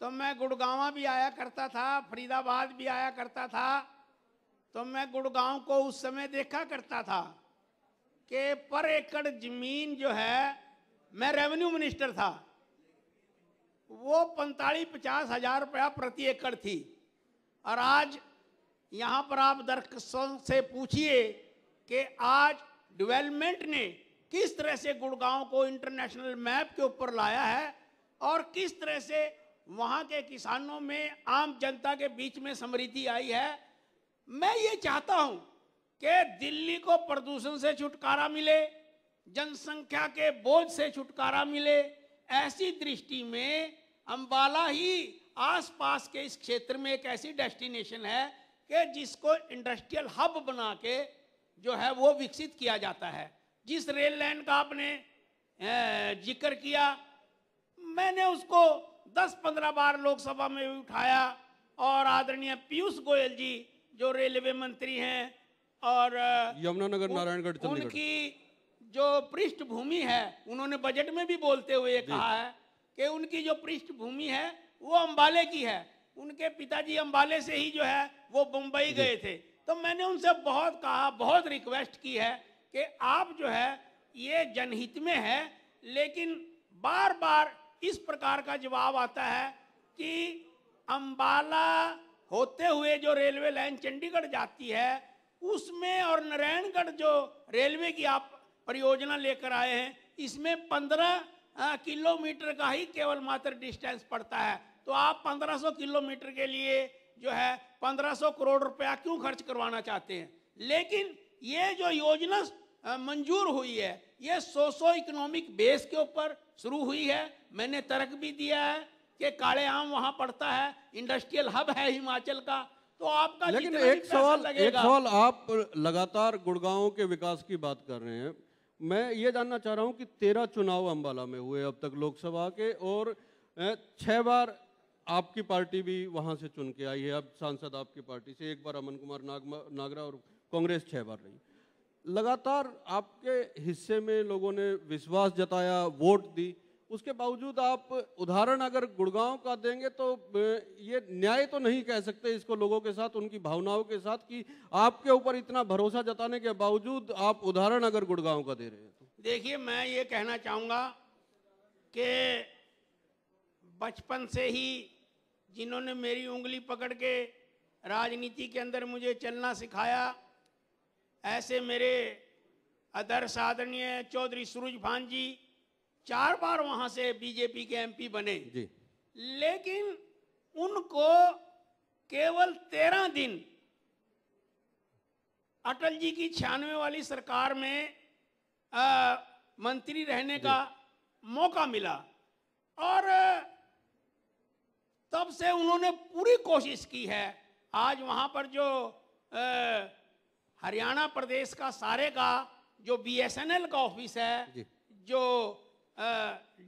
तो मैं गुड़गावा भी आया करता था, फरीदाबाद भी आया करता था तो मैं गुड़गांव को उस समय देखा करता था कि पर एकड़ ज़मीन जो है, मैं रेवेन्यू मिनिस्टर था। वो पैंतालीस पचास हज़ार रुपया प्रति एकड़ थी। और आज यहाँ पर आप दरख्तों से पूछिए कि आज डेवलपमेंट ने किस तरह से गुड़गांव को इंटरनेशनल मैप के ऊपर लाया है और किस तरह से वहाँ के किसानों में आम जनता के बीच में समृद्धि आई है। मैं ये चाहता हूँ कि दिल्ली को प्रदूषण से छुटकारा मिले, जनसंख्या के बोझ से छुटकारा मिले। ऐसी दृष्टि में अंबाला ही आसपास के इस क्षेत्र में एक ऐसी डेस्टिनेशन है कि जिसको इंडस्ट्रियल हब बना के जो है वो विकसित किया जाता है। जिस रेल लाइन का आपने ज़िक्र किया, मैंने उसको 10-15 बार लोकसभा में भी उठाया और आदरणीय पीयूष गोयल जी जो रेलवे मंत्री हैं और यमुनानगर नारायणगढ़ उनकी जो पृष्ठभूमि है उन्होंने बजट में भी बोलते हुए कहा है कि उनकी जो पृष्ठभूमि है वो अम्बाले की है। उनके पिताजी अम्बाले से ही जो है वो मुंबई गए थे। तो मैंने उनसे बहुत कहा बहुत रिक्वेस्ट की है कि आप जो है ये जनहित में है लेकिन बार बार इस प्रकार का जवाब आता है कि अंबाला होते हुए जो रेलवे लाइन चंडीगढ़ जाती है, उसमें और नारायणगढ़ जो रेलवे की आप परियोजना लेकर आए हैं, इसमें पंद्रह किलोमीटर का ही केवल मात्र डिस्टेंस पड़ता है। तो आप 1500 किलोमीटर के लिए जो है 1500 करोड़ रुपया क्यों खर्च करवाना चाहते हैं? लेकिन ये जो योजना मंजूर हुई है, ये सोशो इकोनॉमिक बेस के ऊपर शुरू हुई है। मैंने तर्क भी दिया है कि काले आम वहाँ पड़ता है इंडस्ट्रियल हब है हिमाचल का। तो आपका लेकिन एक सवाल एक सवाल आप लगातार गुड़गांव के विकास की बात कर रहे हैं। मैं ये जानना चाह रहा हूँ कि तेरह चुनाव अंबाला में हुए अब तक लोकसभा के और छह बार आपकी पार्टी भी वहाँ से चुन के आई है। अब सांसद आपकी पार्टी से एक बार अमन कुमार नागरा और कांग्रेस छह बार रही। लगातार आपके हिस्से में लोगों ने विश्वास जताया, वोट दी। उसके बावजूद आप उदाहरण अगर गुड़गांव का देंगे तो ये न्याय तो नहीं कह सकते इसको लोगों के साथ, उनकी भावनाओं के साथ कि आपके ऊपर इतना भरोसा जताने के बावजूद आप उदाहरण अगर गुड़गांव का दे रहे हैं तो। देखिए, मैं ये कहना चाहूँगा कि बचपन से ही जिन्होंने मेरी उंगली पकड़ के राजनीति के अंदर मुझे चलना सिखाया ऐसे मेरे आदर्श आदरणीय चौधरी सूरज भान जी चार बार वहाँ से बीजेपी के एमपी बने। जी। लेकिन उनको केवल तेरह दिन अटल जी की छियानवे वाली सरकार में आ, मंत्री रहने का मौका मिला। और तब से उन्होंने पूरी कोशिश की है। आज वहाँ पर जो आ, हरियाणा प्रदेश का सारे का जो बीएसएनएल का ऑफ़िस है जी।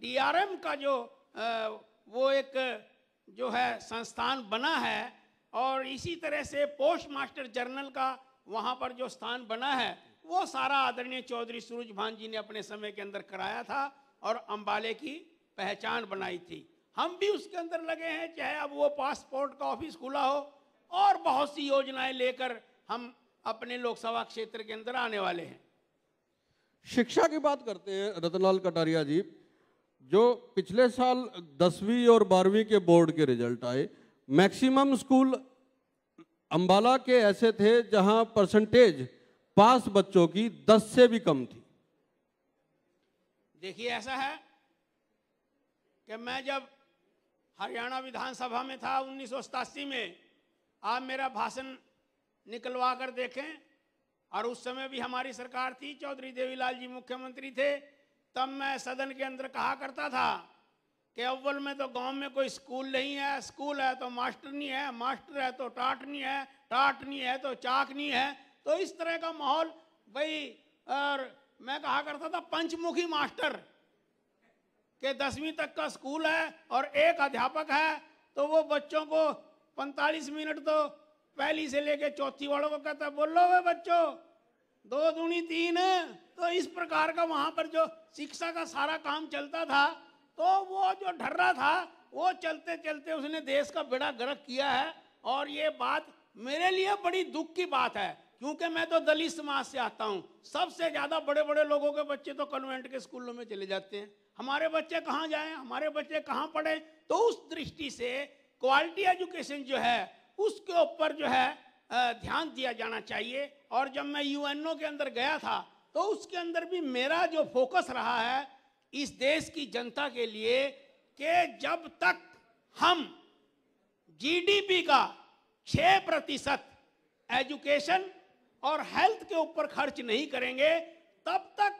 डीआरएम का जो आ, वो एक जो है संस्थान बना है और इसी तरह से पोस्ट मास्टर जर्नल का वहाँ पर जो स्थान बना है वो सारा आदरणीय चौधरी सूरज भान जी ने अपने समय के अंदर कराया था और अम्बाले की पहचान बनाई थी हम भी उसके अंदर लगे हैं चाहे अब वो पासपोर्ट का ऑफ़िस खुला हो और बहुत सी योजनाएँ लेकर हम अपने लोकसभा क्षेत्र के अंदर आने वाले हैं। शिक्षा की बात करते हैं रतनलाल कटारिया जी जो पिछले साल दसवीं और बारहवीं के बोर्ड के रिज़ल्ट आए। मैक्सिमम स्कूल अंबाला के ऐसे थे जहाँ परसेंटेज पास बच्चों की 10 से भी कम थी। देखिए ऐसा है कि मैं जब हरियाणा विधानसभा में था उन्नीस सौ सतासी में आप मेरा भाषण निकलवा कर देखें। और उस समय भी हमारी सरकार थी, चौधरी देवीलाल जी मुख्यमंत्री थे, तब मैं सदन के अंदर कहा करता था कि अव्वल में तो गाँव में कोई स्कूल नहीं है, स्कूल है तो मास्टर नहीं है, मास्टर है तो टाट नहीं है, टाट नहीं है तो चाक नहीं है। तो इस तरह का माहौल, भाई, और मैं कहा करता था पंचमुखी मास्टर के दसवीं तक का स्कूल है और एक अध्यापक है तो वो बच्चों को 45 मिनट तो पहली से लेके चौथी वालों को कहता, बोलो वे बच्चों, दो दूनी तीन तो इस प्रकार का वहाँ पर जो शिक्षा का सारा काम चलता था तो वो जो ढर्रा था, वो चलते चलते उसने देश का बेड़ा गर्क किया है, और ये बात मेरे लिए बड़ी दुख की बात है, क्योंकि मैं तो दलित समाज से आता हूँ। सबसे ज़्यादा बड़े बड़े लोगों के बच्चे तो कन्वेंट के स्कूलों में चले जाते हैं। हमारे बच्चे कहाँ जाएँ? हमारे बच्चे कहाँ पढ़े? तो उस दृष्टि से क्वालिटी एजुकेशन जो है उसके ऊपर जो है ध्यान दिया जाना चाहिए। और जब मैं यूएनओ के अंदर गया था तो उसके अंदर भी मेरा जो फोकस रहा है, इस देश की जनता के लिए कि जब तक हम जीडीपी का छह प्रतिशत एजुकेशन और हेल्थ के ऊपर खर्च नहीं करेंगे, तब तक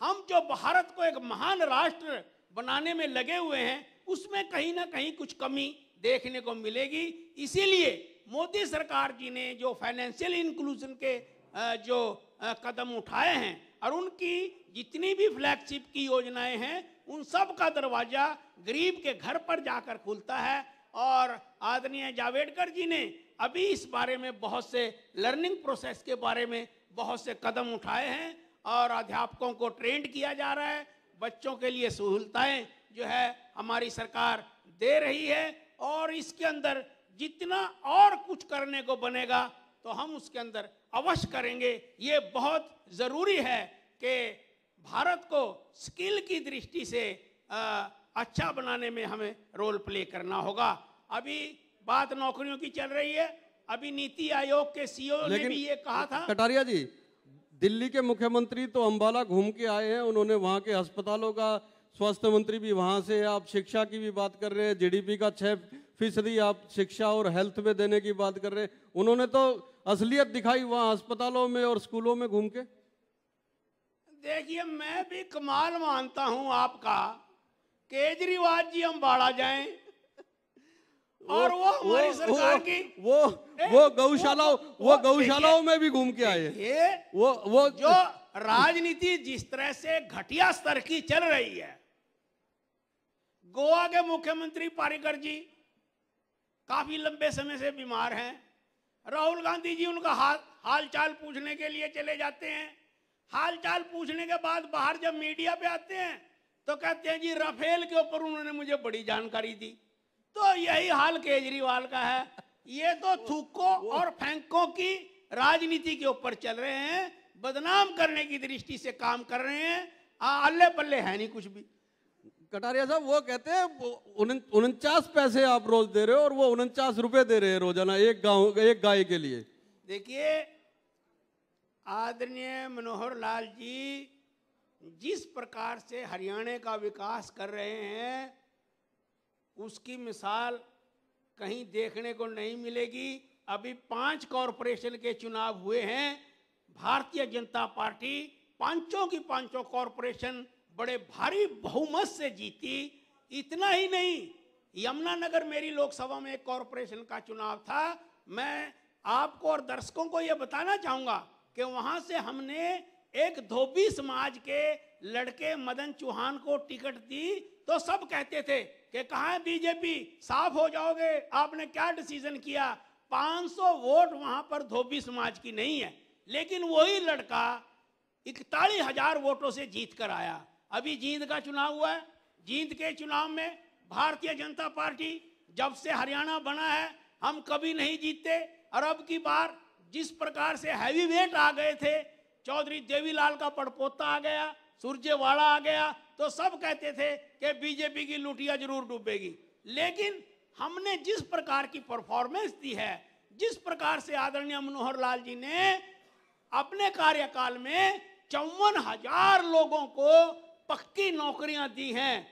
हम जो भारत को एक महान राष्ट्र बनाने में लगे हुए हैं, उसमें कहीं ना कहीं कुछ कमी देखने को मिलेगी। इसीलिए मोदी सरकार जी ने जो फाइनेंशियल इंक्लूजन के जो कदम उठाए हैं और उनकी जितनी भी फ्लैगशिप की योजनाएँ हैं, उन सब का दरवाज़ा गरीब के घर पर जाकर खुलता है। और आदरणीय जावेडकर जी ने अभी इस बारे में बहुत से लर्निंग प्रोसेस के बारे में बहुत से कदम उठाए हैं और अध्यापकों को ट्रेंड किया जा रहा है। बच्चों के लिए सहूलताएँ जो है हमारी सरकार दे रही है। और इसके अंदर जितना और कुछ करने को बनेगा तो हम उसके अंदर अवश्य करेंगे। ये बहुत ज़रूरी है कि भारत को स्किल की दृष्टि से अ, अच्छा बनाने में हमें रोल प्ले करना होगा। अभी बात नौकरियों की चल रही है। अभी नीति आयोग के सीईओ ने भी ये कहा था। कटारिया जी दिल्ली के मुख्यमंत्री तो अंबाला घूम के आए हैं। उन्होंने वहाँ के अस्पतालों का स्वास्थ्य मंत्री भी वहाँ से आप शिक्षा की भी बात कर रहे हैं जीडीपी का छः फ़ीसदी आप शिक्षा और हेल्थ में देने की बात कर रहे हैं। उन्होंने तो असलियत दिखाई वहाँ अस्पतालों में और स्कूलों में घूम के। देखिए मैं भी कमाल मानता हूँ आपका। केजरीवाल जी अम्बाड़ा जाएँ और वो हमारी सरकार की वो वो गौशालाओं वो गौशालाओं में भी घूम के आए ये वो वो जो राजनीति जिस तरह से घटिया स्तर की चल रही है गोवा के मुख्यमंत्री पारिकर जी काफ़ी लंबे समय से बीमार हैं। राहुल गांधी जी उनका हाल हाल चाल पूछने के लिए चले जाते हैं। हाल चाल पूछने के बाद बाहर जब मीडिया पे आते हैं तो कहते हैं, जी, राफेल के ऊपर उन्होंने मुझे बड़ी जानकारी दी। तो यही हाल केजरीवाल का है। ये तो थूको और फेंको की राजनीति के ऊपर चल रहे हैं। बदनाम करने की दृष्टि से काम कर रहे हैं। अल्ले पल्ले है नहीं कुछ भी। कटारिया साहब, वो कहते हैं उनचास पैसे आप रोज दे रहे हो और वो उनचास रुपए दे रहे हैं रोज़ाना एक गाँव, एक गाय के लिए। देखिए, आदरणीय मनोहर लाल जी, जिस प्रकार से हरियाणा का विकास कर रहे हैं, उसकी मिसाल कहीं देखने को नहीं मिलेगी। अभी पाँच कॉरपोरेशन के चुनाव हुए हैं, भारतीय जनता पार्टी पाँचों की पाँचों कॉरपोरेशन बड़े भारी बहुमत से जीती, इतना ही नहीं। यमुनानगर मेरी लोकसभा में एक कॉरपोरेशन का चुनाव था। मैं आपको और दर्शकों को यह बताना चाहूँगा कि वहाँ से हमने एक धोबी समाज के लड़के मदन चौहान को टिकट दी तो सब कहते थे कि कहा है बीजेपी? साफ़ हो जाओगे। आपने क्या डिसीज़न किया? 500 वोट वहाँ पर धोबी समाज की नहीं है। लेकिन वही लड़का इकतालीस हज़ार वोटों से जीत कर आया। अभी जींद का चुनाव हुआ है। जींद के चुनाव में भारतीय जनता पार्टी जब से हरियाणा बना है, हम कभी नहीं जीतते। और अब की बार जिस प्रकार से हैवी वेट आ गए थे, चौधरी देवीलाल का पड़पोता आ गया सूर्यवाड़ा आ गया तो सब कहते थे कि बीजेपी की लुटिया ज़रूर डूबेगी। लेकिन हमने जिस प्रकार की परफॉर्मेंस दी है, जिस प्रकार से आदरणीय मनोहर लाल जी ने अपने कार्यकाल में चौवन हज़ार लोगों को पक्की नौकरियाँ दी हैं।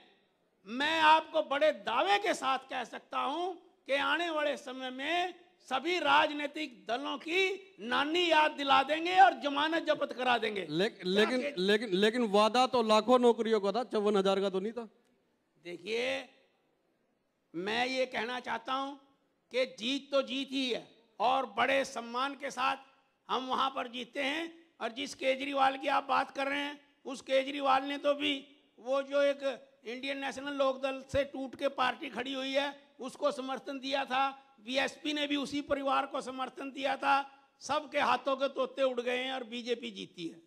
मैं आपको बड़े दावे के साथ कह सकता हूँ कि आने वाले समय में सभी राजनीतिक दलों की नानी याद दिला देंगे और जमानत जब्त करा देंगे। ले, लेकिन लेकिन लेकिन वादा तो लाखों नौकरियों का था चौवन हज़ार का तो नहीं था। देखिए मैं ये कहना चाहता हूँ कि जीत तो जीत ही है और बड़े सम्मान के साथ हम वहाँ पर जीतते हैं और जिस केजरीवाल की आप बात कर रहे हैं उस केजरीवाल ने तो भी वो जो एक इंडियन नेशनल लोकदल से टूट के पार्टी खड़ी हुई है उसको समर्थन दिया था। बीएसपी ने भी उसी परिवार को समर्थन दिया था। सबके हाथों के तोते उड़ गए हैं और बीजेपी जीती है।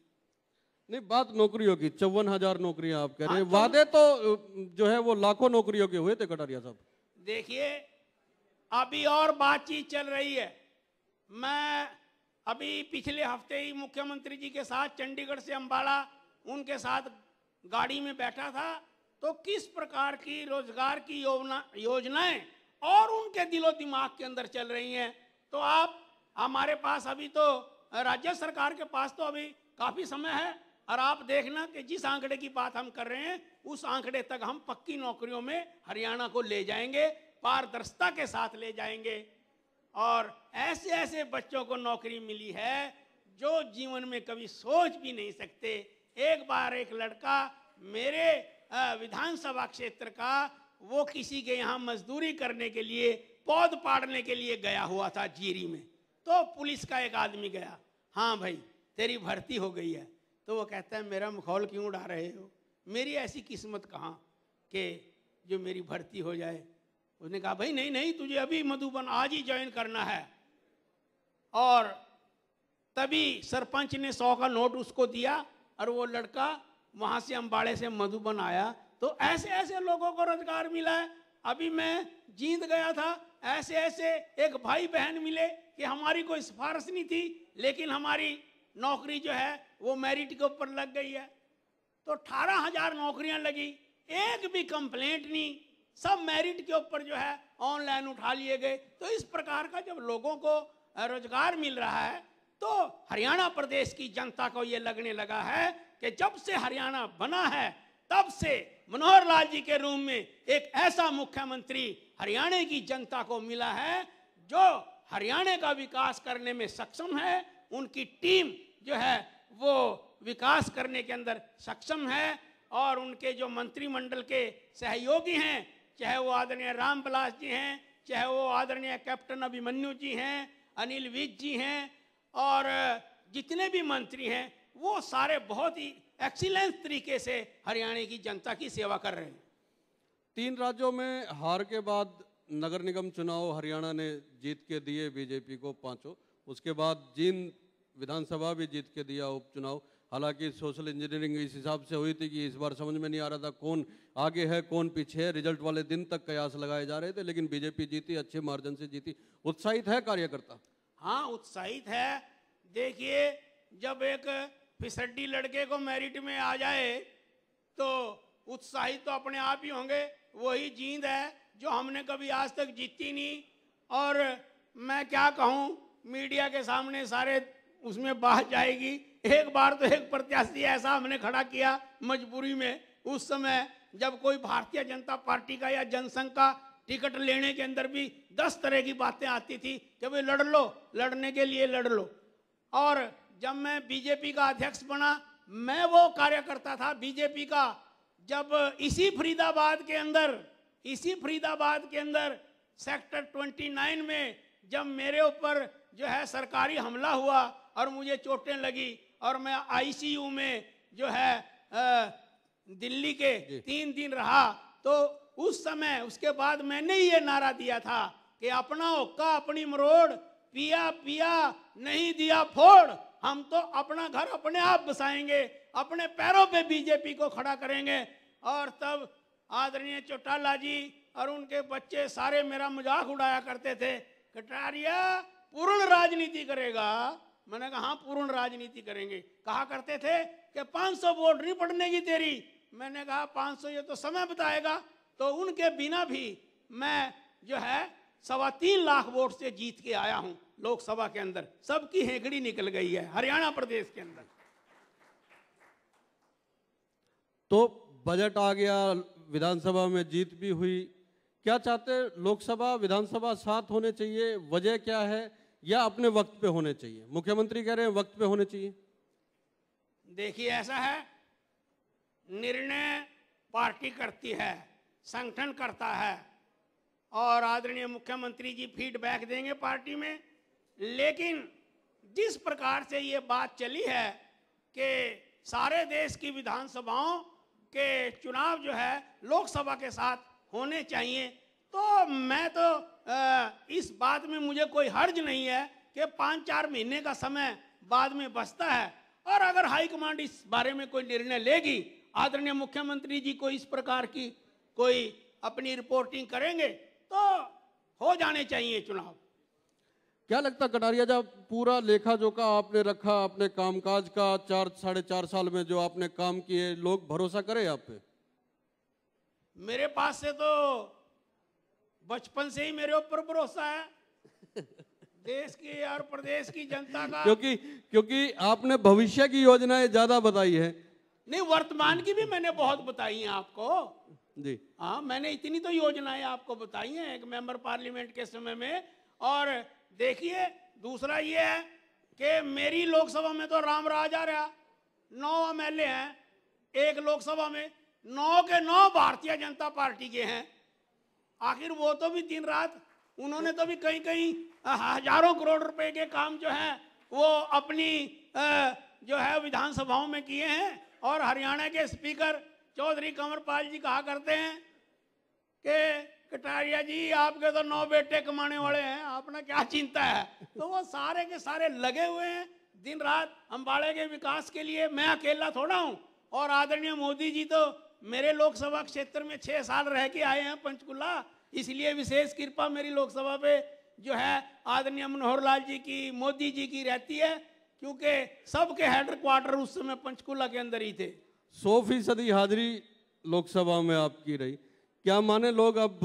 नहीं बात नौकरियों की चौवन हज़ार नौकरियाँ आप कह रहे हैं। हाँ, वादे तो जो है वो लाखों नौकरियों के हुए थे कटारिया साहब। देखिए अभी और बातचीत चल रही है। मैं अभी पिछले हफ़्ते ही मुख्यमंत्री जी के साथ चंडीगढ़ से अंबाला उनके साथ गाड़ी में बैठा था तो किस प्रकार की रोज़गार की योजना, योजनाएँ और उनके दिलो दिमाग के अंदर चल रही हैं? तो आप, हमारे पास अभी तो राज्य सरकार के पास तो अभी काफ़ी समय है, और आप देखना कि जिस आंकड़े की बात हम कर रहे हैं, उस आंकड़े तक हम पक्की नौकरियों में हरियाणा को ले जाएँगे, पारदर्शिता के साथ ले जाएँगे। और ऐसे ऐसे बच्चों को नौकरी मिली है, जो जीवन में कभी सोच भी नहीं सकते एक बार एक लड़का मेरे विधानसभा क्षेत्र का, वो किसी के यहाँ मजदूरी करने के लिए, पौध पाड़ने के लिए गया हुआ था जीरी में। तो पुलिस का एक आदमी गया हाँ भाई, तेरी भर्ती हो गई है। तो वो कहता है, मेरा मखौल क्यों उड़ा रहे हो? मेरी ऐसी किस्मत कहाँ कि जो मेरी भर्ती हो जाए? उसने कहा, भाई, नहीं नहीं, तुझे अभी मधुबन आज ही ज्वाइन करना है। और तभी सरपंच ने सौ का नोट उसको दिया और वो लड़का वहाँ से अंबाड़े से मधुबन आया तो ऐसे ऐसे लोगों को रोज़गार मिला है। अभी मैं जींद गया था ऐसे ऐसे एक भाई बहन मिले कि हमारी कोई सिफारिश नहीं थी, लेकिन हमारी नौकरी जो है वो मेरिट के ऊपर लग गई है। तो अठारह हज़ार नौकरियाँ लगी, एक भी कंप्लेंट नहीं, सब मेरिट के ऊपर जो है ऑनलाइन उठा लिए गए। तो इस प्रकार का जब लोगों को रोज़गार मिल रहा है तो हरियाणा प्रदेश की जनता को ये लगने लगा है कि जब से हरियाणा बना है, तब से मनोहर लाल जी के रूम में एक ऐसा मुख्यमंत्री हरियाणा की जनता को मिला है, जो हरियाणा का विकास करने में सक्षम है, उनकी टीम जो है, वो विकास करने के अंदर सक्षम है, और उनके जो मंत्रिमंडल के सहयोगी हैं, चाहे वो आदरणीय राम बिलास जी हैं, चाहे वो आदरणीय कैप्टन अभिमन्यु जी हैं, अनिल विज जी हैं और जितने भी मंत्री हैं, वो सारे बहुत ही एक्सीलेंस तरीके से हरियाणा की जनता की सेवा कर रहे हैं। तीन राज्यों में हार के बाद नगर निगम चुनाव हरियाणा ने जीत के दिए, बीजेपी को पाँचों। उसके बाद जींद विधानसभा भी जीत के दिया उपचुनाव, हालाँकि सोशल इंजीनियरिंग इस हिसाब से हुई थी कि इस बार समझ में नहीं आ रहा था कौन आगे है, कौन पीछे है। रिज़ल्ट वाले दिन तक कयास लगाए जा रहे थे, लेकिन बीजेपी जीती, अच्छे मार्जिन से जीती। उत्साहित है कार्यकर्ता। हाँ उत्साहित है। देखिए, जब एक फिसड्डी लड़के को मेरिट में आ जाए तो उत्साहित तो अपने आप ही होंगे। वही जींद है जो हमने कभी आज तक जीती नहीं। और मैं क्या कहूँ, मीडिया के सामने सारे उसमें बात जाएगी। एक बार तो एक प्रत्याशी ऐसा हमने खड़ा किया मजबूरी में। उस समय जब कोई भारतीय जनता पार्टी का या जनसंघ का टिकट लेने के अंदर भी दस तरह की बातें आती थी कि भाई लड़ लो लड़ने के लिए लड़ लो। और जब मैं बीजेपी का अध्यक्ष बना मैं वो कार्यकर्ता था बीजेपी का जब इसी फरीदाबाद के अंदर इसी फरीदाबाद के अंदर सेक्टर 29 में जब मेरे ऊपर जो है सरकारी हमला हुआ और मुझे चोटें लगी और मैं आईसीयू में जो है आ, दिल्ली के तीन दिन रहा तो उस समय उसके बाद मैंने ये नारा दिया था कि अपना ओक्का अपनी मरोड़, पिया पिया, नहीं दिया फोड़। हम तो अपना घर अपने आप बसाएँगे, अपने पैरों पे बीजेपी को खड़ा करेंगे। और तब आदरणीय चौटाला जी और उनके बच्चे सारे मेरा मज़ाक उड़ाया करते थे कटारिया पूर्ण राजनीति करेगा। मैंने कहा हाँ पूर्ण राजनीति करेंगे। कहा करते थे कि 500 वोट नहीं पड़ने की तेरी। मैंने कहा 500 ये तो समय बताएगा। तो उनके बिना भी मैं जो है सवा तीन लाख वोट से जीत के आया हूँ लोकसभा के अंदर। सबकी हेकड़ी निकल गई है हरियाणा प्रदेश के अंदर। तो बजट आ गया विधानसभा में जीत भी हुई। क्या चाहते लोकसभा विधानसभा साथ होने चाहिए? वजह क्या है? या अपने वक्त पे होने चाहिए? मुख्यमंत्री कह रहे हैं वक्त पे होने चाहिए। देखिए ऐसा है निर्णय पार्टी करती है। संगठन करता है। और आदरणीय मुख्यमंत्री जी फीडबैक देंगे पार्टी में। लेकिन जिस प्रकार से ये बात चली है कि सारे देश की विधानसभाओं के चुनाव जो है लोकसभा के साथ होने चाहिए तो मैं तो इस बात में मुझे कोई हर्ज नहीं है कि पाँच चार महीने का समय बाद में बचता है। और अगर हाईकमांड इस बारे में कोई निर्णय लेगी, आदरणीय मुख्यमंत्री जी को इस प्रकार की कोई अपनी रिपोर्टिंग करेंगे तो हो जाने चाहिए चुनाव। क्या लगता कटारिया जब पूरा लेखा जोखा आपने रखा अपने कामकाज का चार साढ़े चार साल में जो आपने काम किए लोग भरोसा करें आप पे? मेरे पास से तो बचपन से ही मेरे ऊपर भरोसा है। [LAUGHS] देश की और प्रदेश की जनता का। क्योंकि क्योंकि आपने भविष्य की योजनाएँ ज़्यादा बताई है। नहीं वर्तमान की भी मैंने बहुत बताई है आपको। जी। हाँ मैंने इतनी तो योजनाएँ आपको बताई हैं, एक मेंबर पार्लियामेंट के समय में। और देखिए, दूसरा ये है कि मेरी लोकसभा में तो राम राज आ रहा नौ एमएलए हैं, एक लोकसभा में नौ के नौ भारतीय जनता पार्टी के हैं। आखिर वो तो भी दिन रात, उन्होंने तो भी कहीं कहीं हज़ारों करोड़ रुपए के काम जो है, वो अपनी जो है विधानसभाओं में किए हैं। और हरियाणा के स्पीकर चौधरी कंवरपाल जी कहा करते हैं कि कटारिया जी, आपके तो नौ बेटे कमाने वाले हैं, आपने क्या चिंता है? तो वो सारे के सारे लगे हुए हैं। दिन रात अम्बाड़े के विकास के लिए मैं अकेला थोड़ा हूँ। और आदरणीय मोदी जी तो मेरे लोकसभा क्षेत्र में छह साल रह के आए हैं पंचकुला। इसलिए विशेष कृपा मेरी लोकसभा पे जो है आदरणीय मनोहर लाल जी की, मोदी जी की रहती है, क्योंकि सबके हेड क्वार्टर उस समय पंचकुला के अंदर ही थे। सौ फ़ीसदी हाजिरी लोकसभा में आपकी रही। क्या माने लोग अब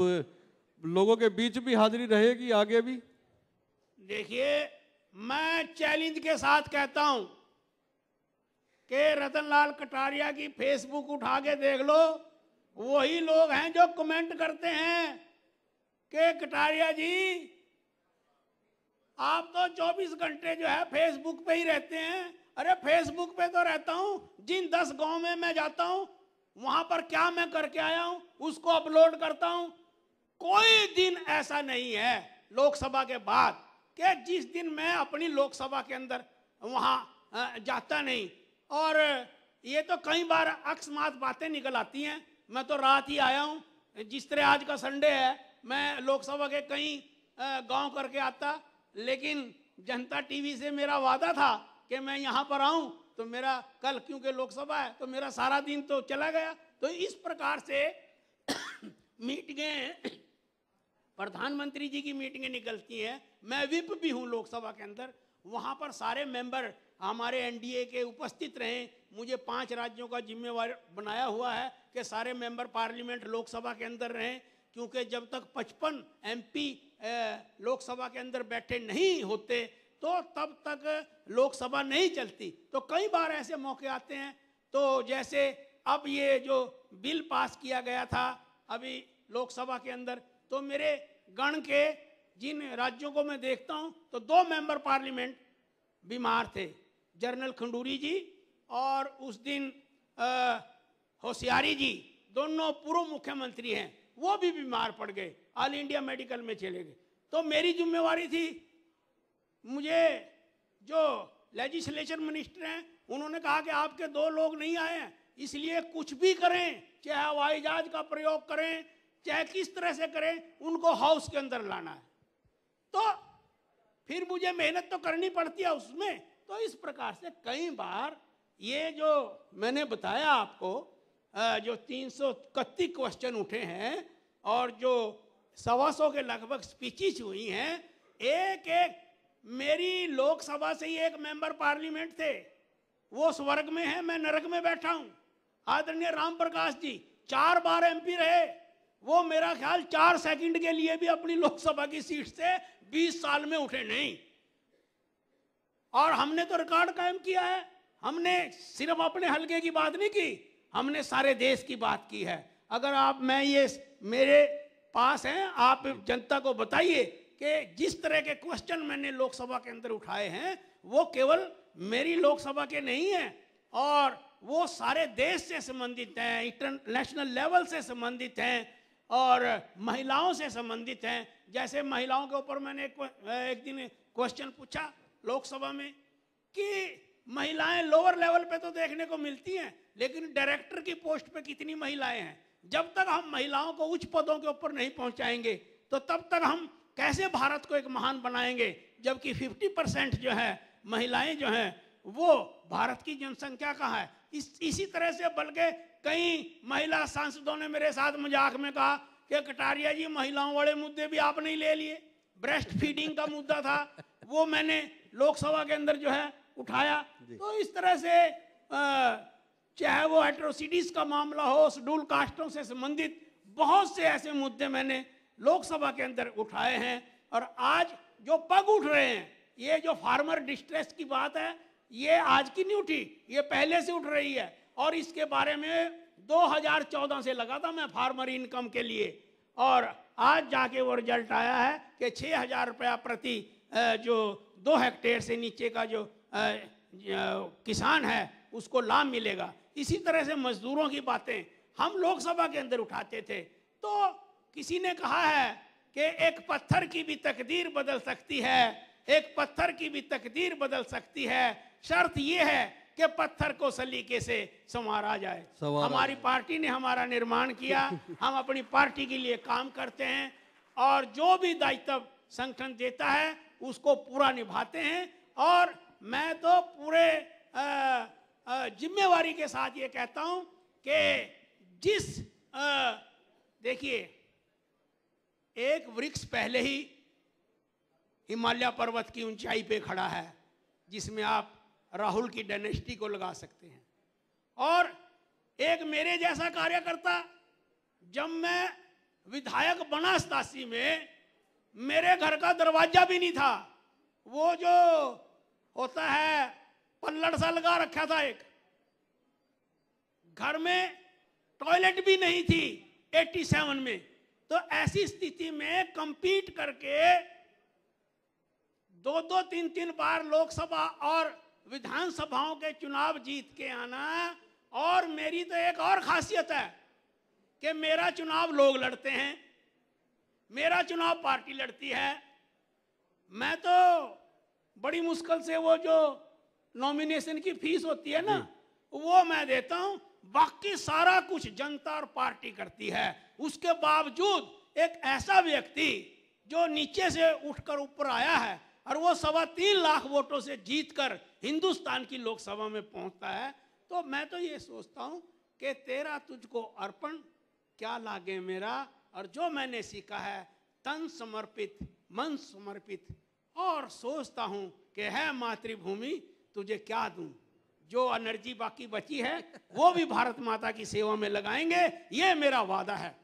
लोगों के बीच भी हाजिरी रहेगी, आगे भी? देखिए, मैं चैलेंज के साथ कहता हूँ कि रतनलाल कटारिया की फेसबुक उठा के देख लो। वही लोग हैं जो कमेंट करते हैं कि कटारिया जी, आप तो 24 घंटे जो है फेसबुक पे ही रहते हैं। अरे फेसबुक पे तो रहता हूँ, जिन 10 गाँव में मैं जाता हूँ, वहाँ पर क्या मैं करके आया हूँ, उसको अपलोड करता हूँ। कोई दिन ऐसा नहीं है लोकसभा के बाद कि जिस दिन मैं अपनी लोकसभा के अंदर वहाँ जाता नहीं। और ये तो कई बार अकस्मात बातें निकल आती हैं। मैं तो रात ही आया हूँ, जिस तरह आज का संडे है, मैं लोकसभा के कई गाँव करके आता, लेकिन जनता टीवी से मेरा वादा था कि मैं यहाँ पर आऊँ तो मेरा, कल क्योंकि लोकसभा है तो मेरा सारा दिन तो चला गया। तो इस प्रकार से [COUGHS] मीटिंगें, प्रधानमंत्री जी की मीटिंगें निकलती हैं। मैं विप भी हूँ लोकसभा के अंदर। वहाँ पर सारे मेंबर हमारे एनडीए के उपस्थित रहे। मुझे पाँच राज्यों का जिम्मेवार बनाया हुआ है कि सारे मेंबर पार्लियामेंट लोकसभा के अंदर रहें, क्योंकि जब तक 55 एमपी लोकसभा के अंदर बैठे नहीं होते तो तब तक लोकसभा नहीं चलती। तो कई बार ऐसे मौके आते हैं। तो जैसे अब ये जो बिल पास किया गया था अभी लोकसभा के अंदर तो मेरे गण के जिन राज्यों को मैं देखता हूँ तो दो मेंबर पार्लियामेंट बीमार थे, जनरल खंडूरी जी और उस दिन होशियारी जी, दोनों पूर्व मुख्यमंत्री हैं, वो भी बीमार पड़ गए, ऑल इंडिया मेडिकल में चले गए। तो मेरी जिम्मेवारी थी मुझे जो लेजिस्लेशन मिनिस्टर हैं, उन्होंने कहा कि आपके दो लोग नहीं आए हैं, इसलिए कुछ भी करें, चाहे हवाई जहाज़ का प्रयोग करें, चाहे किस तरह से करें, उनको हाउस के अंदर लाना है। तो फिर मुझे मेहनत तो करनी पड़ती है उसमें। तो इस प्रकार से कई बार ये जो मैंने बताया आपको जो तीन सौ क्वेश्चन उठे हैं, और जो सवा सौ के लगभग स्पीचेस हुई हैं एक एक मेरी लोकसभा से ही एक मेंबर पार्लियामेंट थे। वो स्वर्ग में है, मैं नरक में बैठा हूँ। आदरणीय राम प्रकाश जी, चार बार एमपी रहे। वो मेरा ख्याल चार सेकंड के लिए भी अपनी लोकसभा की सीट से 20 साल में उठे नहीं। और हमने तो रिकॉर्ड कायम किया है। हमने सिर्फ़ अपने हल्के की बात नहीं की, हमने सारे देश की बात की है। अगर आप, मैं ये, मेरे पास हैं, आप जनता को बताइए कि जिस तरह के क्वेश्चन मैंने लोकसभा के अंदर उठाए हैं वो केवल मेरी लोकसभा के नहीं हैं और वो सारे देश से संबंधित हैं इंटरनेशनल लेवल से संबंधित हैं और महिलाओं से संबंधित हैं। जैसे महिलाओं के ऊपर मैंने एक, एक दिन क्वेश्चन पूछा लोकसभा में कि महिलाएँ लोअर लेवल पे तो देखने को मिलती हैं लेकिन डायरेक्टर की पोस्ट पे कितनी महिलाएँ हैं? जब तक हम महिलाओं को उच्च पदों के ऊपर नहीं पहुंचाएँगे तो तब तक हम कैसे भारत को एक महान बनाएँगे जबकि 50 परसेंट जो है महिलाएँ जो हैं वो भारत की जनसंख्या का है। इस इसी तरह से बल्कि कई महिला सांसदों ने मेरे साथ मज़ाक में कहा कि कटारिया जी महिलाओं वाले मुद्दे भी आपने ले लिए। ब्रेस्ट फीडिंग का मुद्दा था वो मैंने लोकसभा के अंदर जो है उठाया। तो इस तरह से चाहे वो एट्रोसिटीज का मामला हो शेड्यूल कास्टों से संबंधित बहुत से ऐसे मुद्दे मैंने लोकसभा के अंदर उठाए हैं और आज जो पग उठ रहे हैं, ये जो फार्मर डिस्ट्रेस की बात है, ये आज की नहीं उठी, ये पहले से उठ रही है। और इसके बारे में 2014 से लगा था मैं फार्मर इनकम के लिए, और आज जाके वो रिज़ल्ट आया है कि छः हज़ार रुपया प्रति जो दो हेक्टेयर से नीचे का जो किसान है, उसको लाभ मिलेगा। इसी तरह से मजदूरों की बातें हम लोकसभा के अंदर उठाते थे। तो किसी ने कहा है कि एक पत्थर की भी तकदीर बदल सकती है एक पत्थर की भी तकदीर बदल सकती है। शर्त यह है कि पत्थर को सलीके से संवारा जाए। हमारी पार्टी ने हमारा निर्माण किया [LAUGHS] हम अपनी पार्टी के लिए काम करते हैं और जो भी दायित्व संगठन देता है उसको पूरा निभाते हैं। और मैं तो पूरे जिम्मेवारी के साथ ये कहता हूँ कि जिस देखिए एक वृक्ष पहले ही हिमालय पर्वत की ऊंचाई पे खड़ा है, जिसमें आप राहुल की डायनेस्टी को लगा सकते हैं। और एक मेरे जैसा कार्यकर्ता, जब मैं विधायक बना सतासी में, मेरे घर का दरवाज़ा भी नहीं था। वो जो होता है, पल्लड़ सा लगा रखा था एक। घर में टॉयलेट भी नहीं थी 87 में। तो ऐसी स्थिति में कंपीट करके दो दो तीन तीन बार लोकसभा और विधानसभाओं के चुनाव जीत के आना और मेरी तो एक और खासियत है कि मेरा चुनाव लोग लड़ते हैं मेरा चुनाव पार्टी लड़ती है। मैं तो बड़ी मुश्किल से वो जो नॉमिनेशन की फ़ीस होती है ना वो मैं देता हूँ। बाकी सारा कुछ जनता और पार्टी करती है। उसके बावजूद एक ऐसा व्यक्ति जो नीचे से उठकर ऊपर आया है और वो सवा तीन लाख वोटों से जीतकर हिंदुस्तान की लोकसभा में पहुँचता है तो मैं तो ये सोचता हूँ कि तेरा तुझको अर्पण क्या लागे मेरा? और जो मैंने सीखा है, तन समर्पित, मन समर्पित, और सोचता हूँ कि है मातृभूमि, तुझे क्या दूँ? जो एनर्जी बाकी बची है, वो भी भारत माता की सेवा में लगाएँगे। ये मेरा वादा है,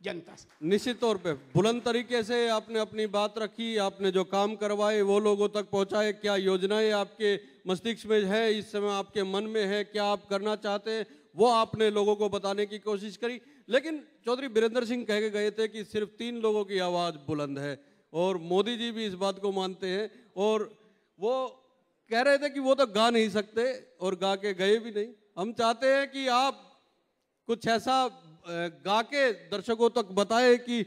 जनता से। निश्चित तौर पे, बुलंद तरीके से आपने अपनी बात रखी, आपने जो काम करवाए, वो लोगों तक पहुँचाए, क्या योजनाएँ आपके मस्तिष्क में है, इस समय आपके मन में है, क्या आप करना चाहते हैं, वो आपने लोगों को बताने की कोशिश करी। लेकिन चौधरी बीरेंद्र सिंह कह के गए थे कि सिर्फ़ तीन लोगों की आवाज़ बुलंद है, और मोदी जी भी इस बात को मानते हैं, और वो कह रहे थे कि वो तो गा नहीं सकते और गा के गए भी नहीं। हम चाहते हैं कि आप कुछ ऐसा गा के दर्शकों तक बताए कि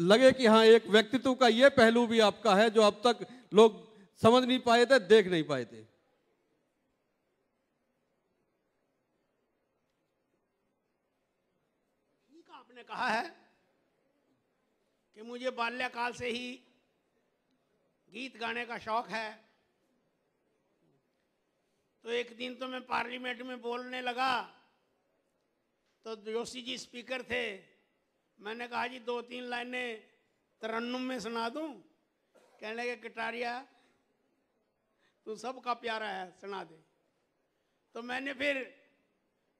लगे कि हाँ एक व्यक्तित्व का ये पहलू भी आपका है जो अब तक लोग समझ नहीं पाए थे, देख नहीं पाए थे। आपने कहा है कि मुझे बाल्यकाल से ही गीत गाने का शौक है। तो एक दिन तो मैं पार्लियामेंट में बोलने लगा। तो जोशी जी स्पीकर थे। मैंने कहा जी दो तीन लाइनें तरन्नुम में सुना दूँ। कहने लगे कटारिया तू सबका प्यारा है सुना दे। तो मैंने फिर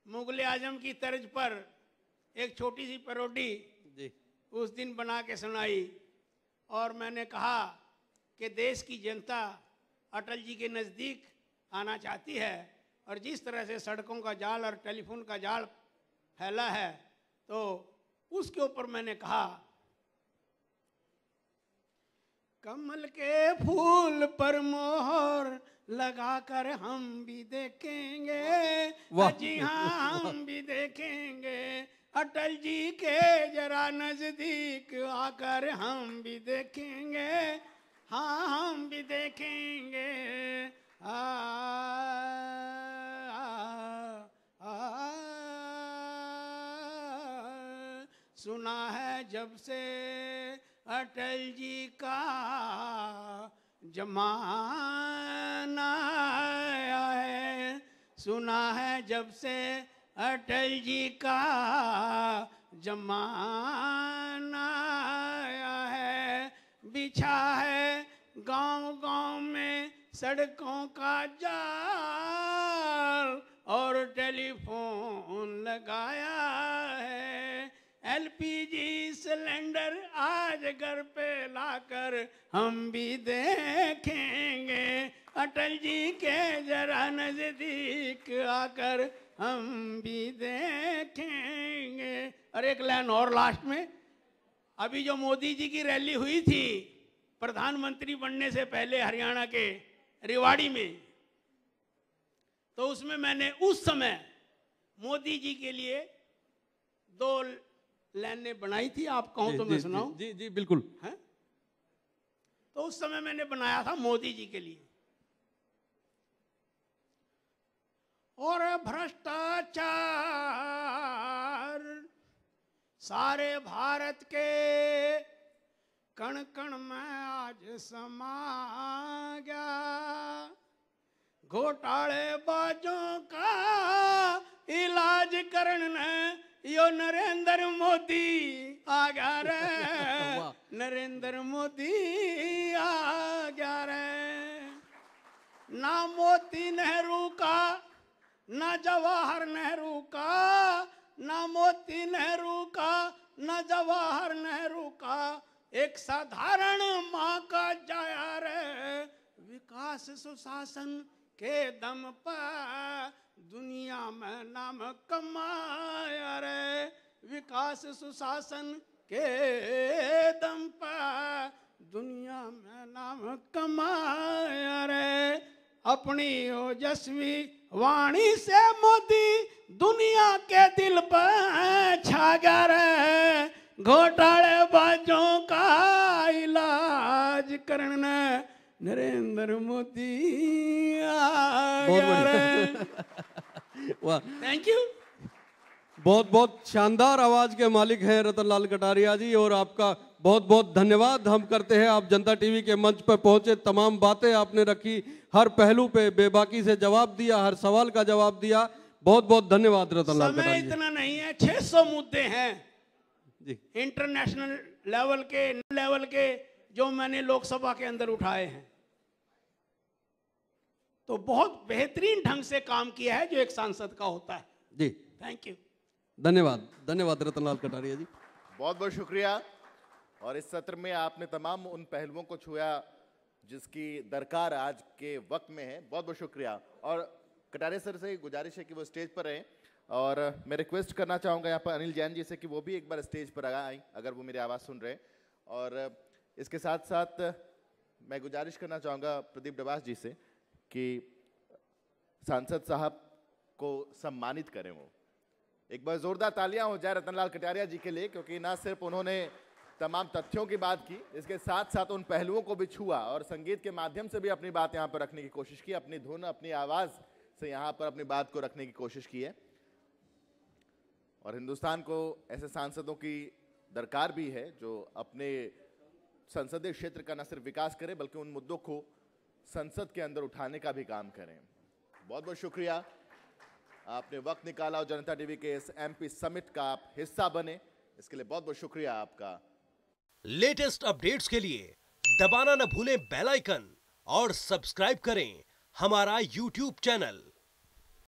मुगल आज़म की तर्ज पर एक छोटी सी परोडी जी। उस दिन बना के सुनाई और मैंने कहा कि देश की जनता अटल जी के नज़दीक आना चाहती है और जिस तरह से सड़कों का जाल और टेलीफोन का जाल फैला है तो उसके ऊपर मैंने कहा कमल के फूल पर मोहर लगाकर हम भी देखेंगे जी हाँ हम भी देखेंगे। अटल जी के जरा नज़दीक आकर हम भी देखेंगे हाँ हम भी देखेंगे। सुना है जब से अटल जी का जमाना है सुना है जब से अटल जी का जमाना है बिछा है गाँव गाँव में सड़कों का जाल और टेलीफोन लगाया है। एलपीजी सिलेंडर आज घर पे लाकर हम भी देखेंगे। अटल जी के जरा नज़दीक आकर हम भी देखेंगे। और एक लाइन और लास्ट में, अभी जो मोदी जी की रैली हुई थी, प्रधानमंत्री बनने से पहले हरियाणा के रेवाड़ी में। तो उसमें मैंने उस समय मोदी जी के लिए दो लाइने बनाई थी। आप कहो तो मैं सुनाऊं? जी जी बिल्कुल। है? तो उस समय मैंने बनाया था मोदी जी के लिए। और भ्रष्टाचार सारे भारत के कण कण में आज समा गया। घोटाले बाजों का इलाज करने यो नरेंद्र मोदी आ गया रे। [LAUGHS] नरेंद्र मोदी आ गया रे। ना मोती नेहरू का ना जवाहर नेहरू का ना मोती नेहरू का ना जवाहर नेहरू का एक साधारण माँ का जाया रे, विकास सुशासन के दम पर दुनिया में नाम कमाया रे, विकास सुशासन के दम पर दुनिया में नाम कमाया रे। अपनी ओजस्वी वाणी से मोदी दुनिया के दिल पर छा गया रे। घोटाले बाजों का इलाज करने नरेंद्र मोदी बहुत आया वाह। थैंक यू बहुत बहुत शानदार आवाज़ के मालिक हैं रतन लाल कटारिया जी और आपका बहुत बहुत धन्यवाद हम करते हैं। आप जनता टीवी के मंच पर पहुँचे तमाम बातें आपने रखी हर पहलू पे बेबाकी से जवाब दिया हर सवाल का जवाब दिया। बहुत बहुत धन्यवाद रतन लाल समय कटारिया। इतना नहीं है 600 मुद्दे हैं। इंटरनेशनल लेवल के लेवल के जो मैंने लोकसभा के अंदर उठाए हैं। तो बहुत बेहतरीन ढंग से काम किया है जो एक सांसद का होता है। जी। थैंक यू धन्यवाद। धन्यवाद रतन लाल कटारिया जी। बहुत बहुत शुक्रिया। और इस सत्र में आपने तमाम उन पहलुओं को छुआ जिसकी दरकार आज के वक्त में है। बहुत बहुत शुक्रिया। और कटारे सर से गुजारिश है कि वो स्टेज पर रहें। और मैं रिक्वेस्ट करना चाहूँगा यहाँ पर अनिल जैन जी से कि वो भी एक बार स्टेज पर आए अगर वो मेरी आवाज़ सुन रहे और इसके साथ साथ मैं गुजारिश करना चाहूँगा प्रदीप डबास जी से कि सांसद साहब को सम्मानित करें वो। एक बार जोरदार तालियाँ हो जाए रतनलाल कटारिया जी के लिए, क्योंकि ना सिर्फ़ उन्होंने तमाम तथ्यों की बात की, इसके साथ साथ उन पहलुओं को भी छुआ और संगीत के माध्यम से भी अपनी बात यहाँ पर रखने की कोशिश की, अपनी धुन, अपनी आवाज़ से यहाँ पर अपनी बात को रखने की कोशिश की है। और हिंदुस्तान को ऐसे सांसदों की दरकार भी है जो अपने संसदीय क्षेत्र का न सिर्फ़ विकास करें, बल्कि उन मुद्दों को संसद के अंदर उठाने का भी काम करें। बहुत बहुत शुक्रिया। आपने वक्त निकाला और जनता टीवी के इस एमपी समिट का आप हिस्सा बने। इसके लिए बहुत बहुत शुक्रिया आपका। लेटेस्ट अपडेट्स के लिए दबाना न भूलें बेल आइकन और सब्सक्राइब करें हमारा यूट्यूब चैनल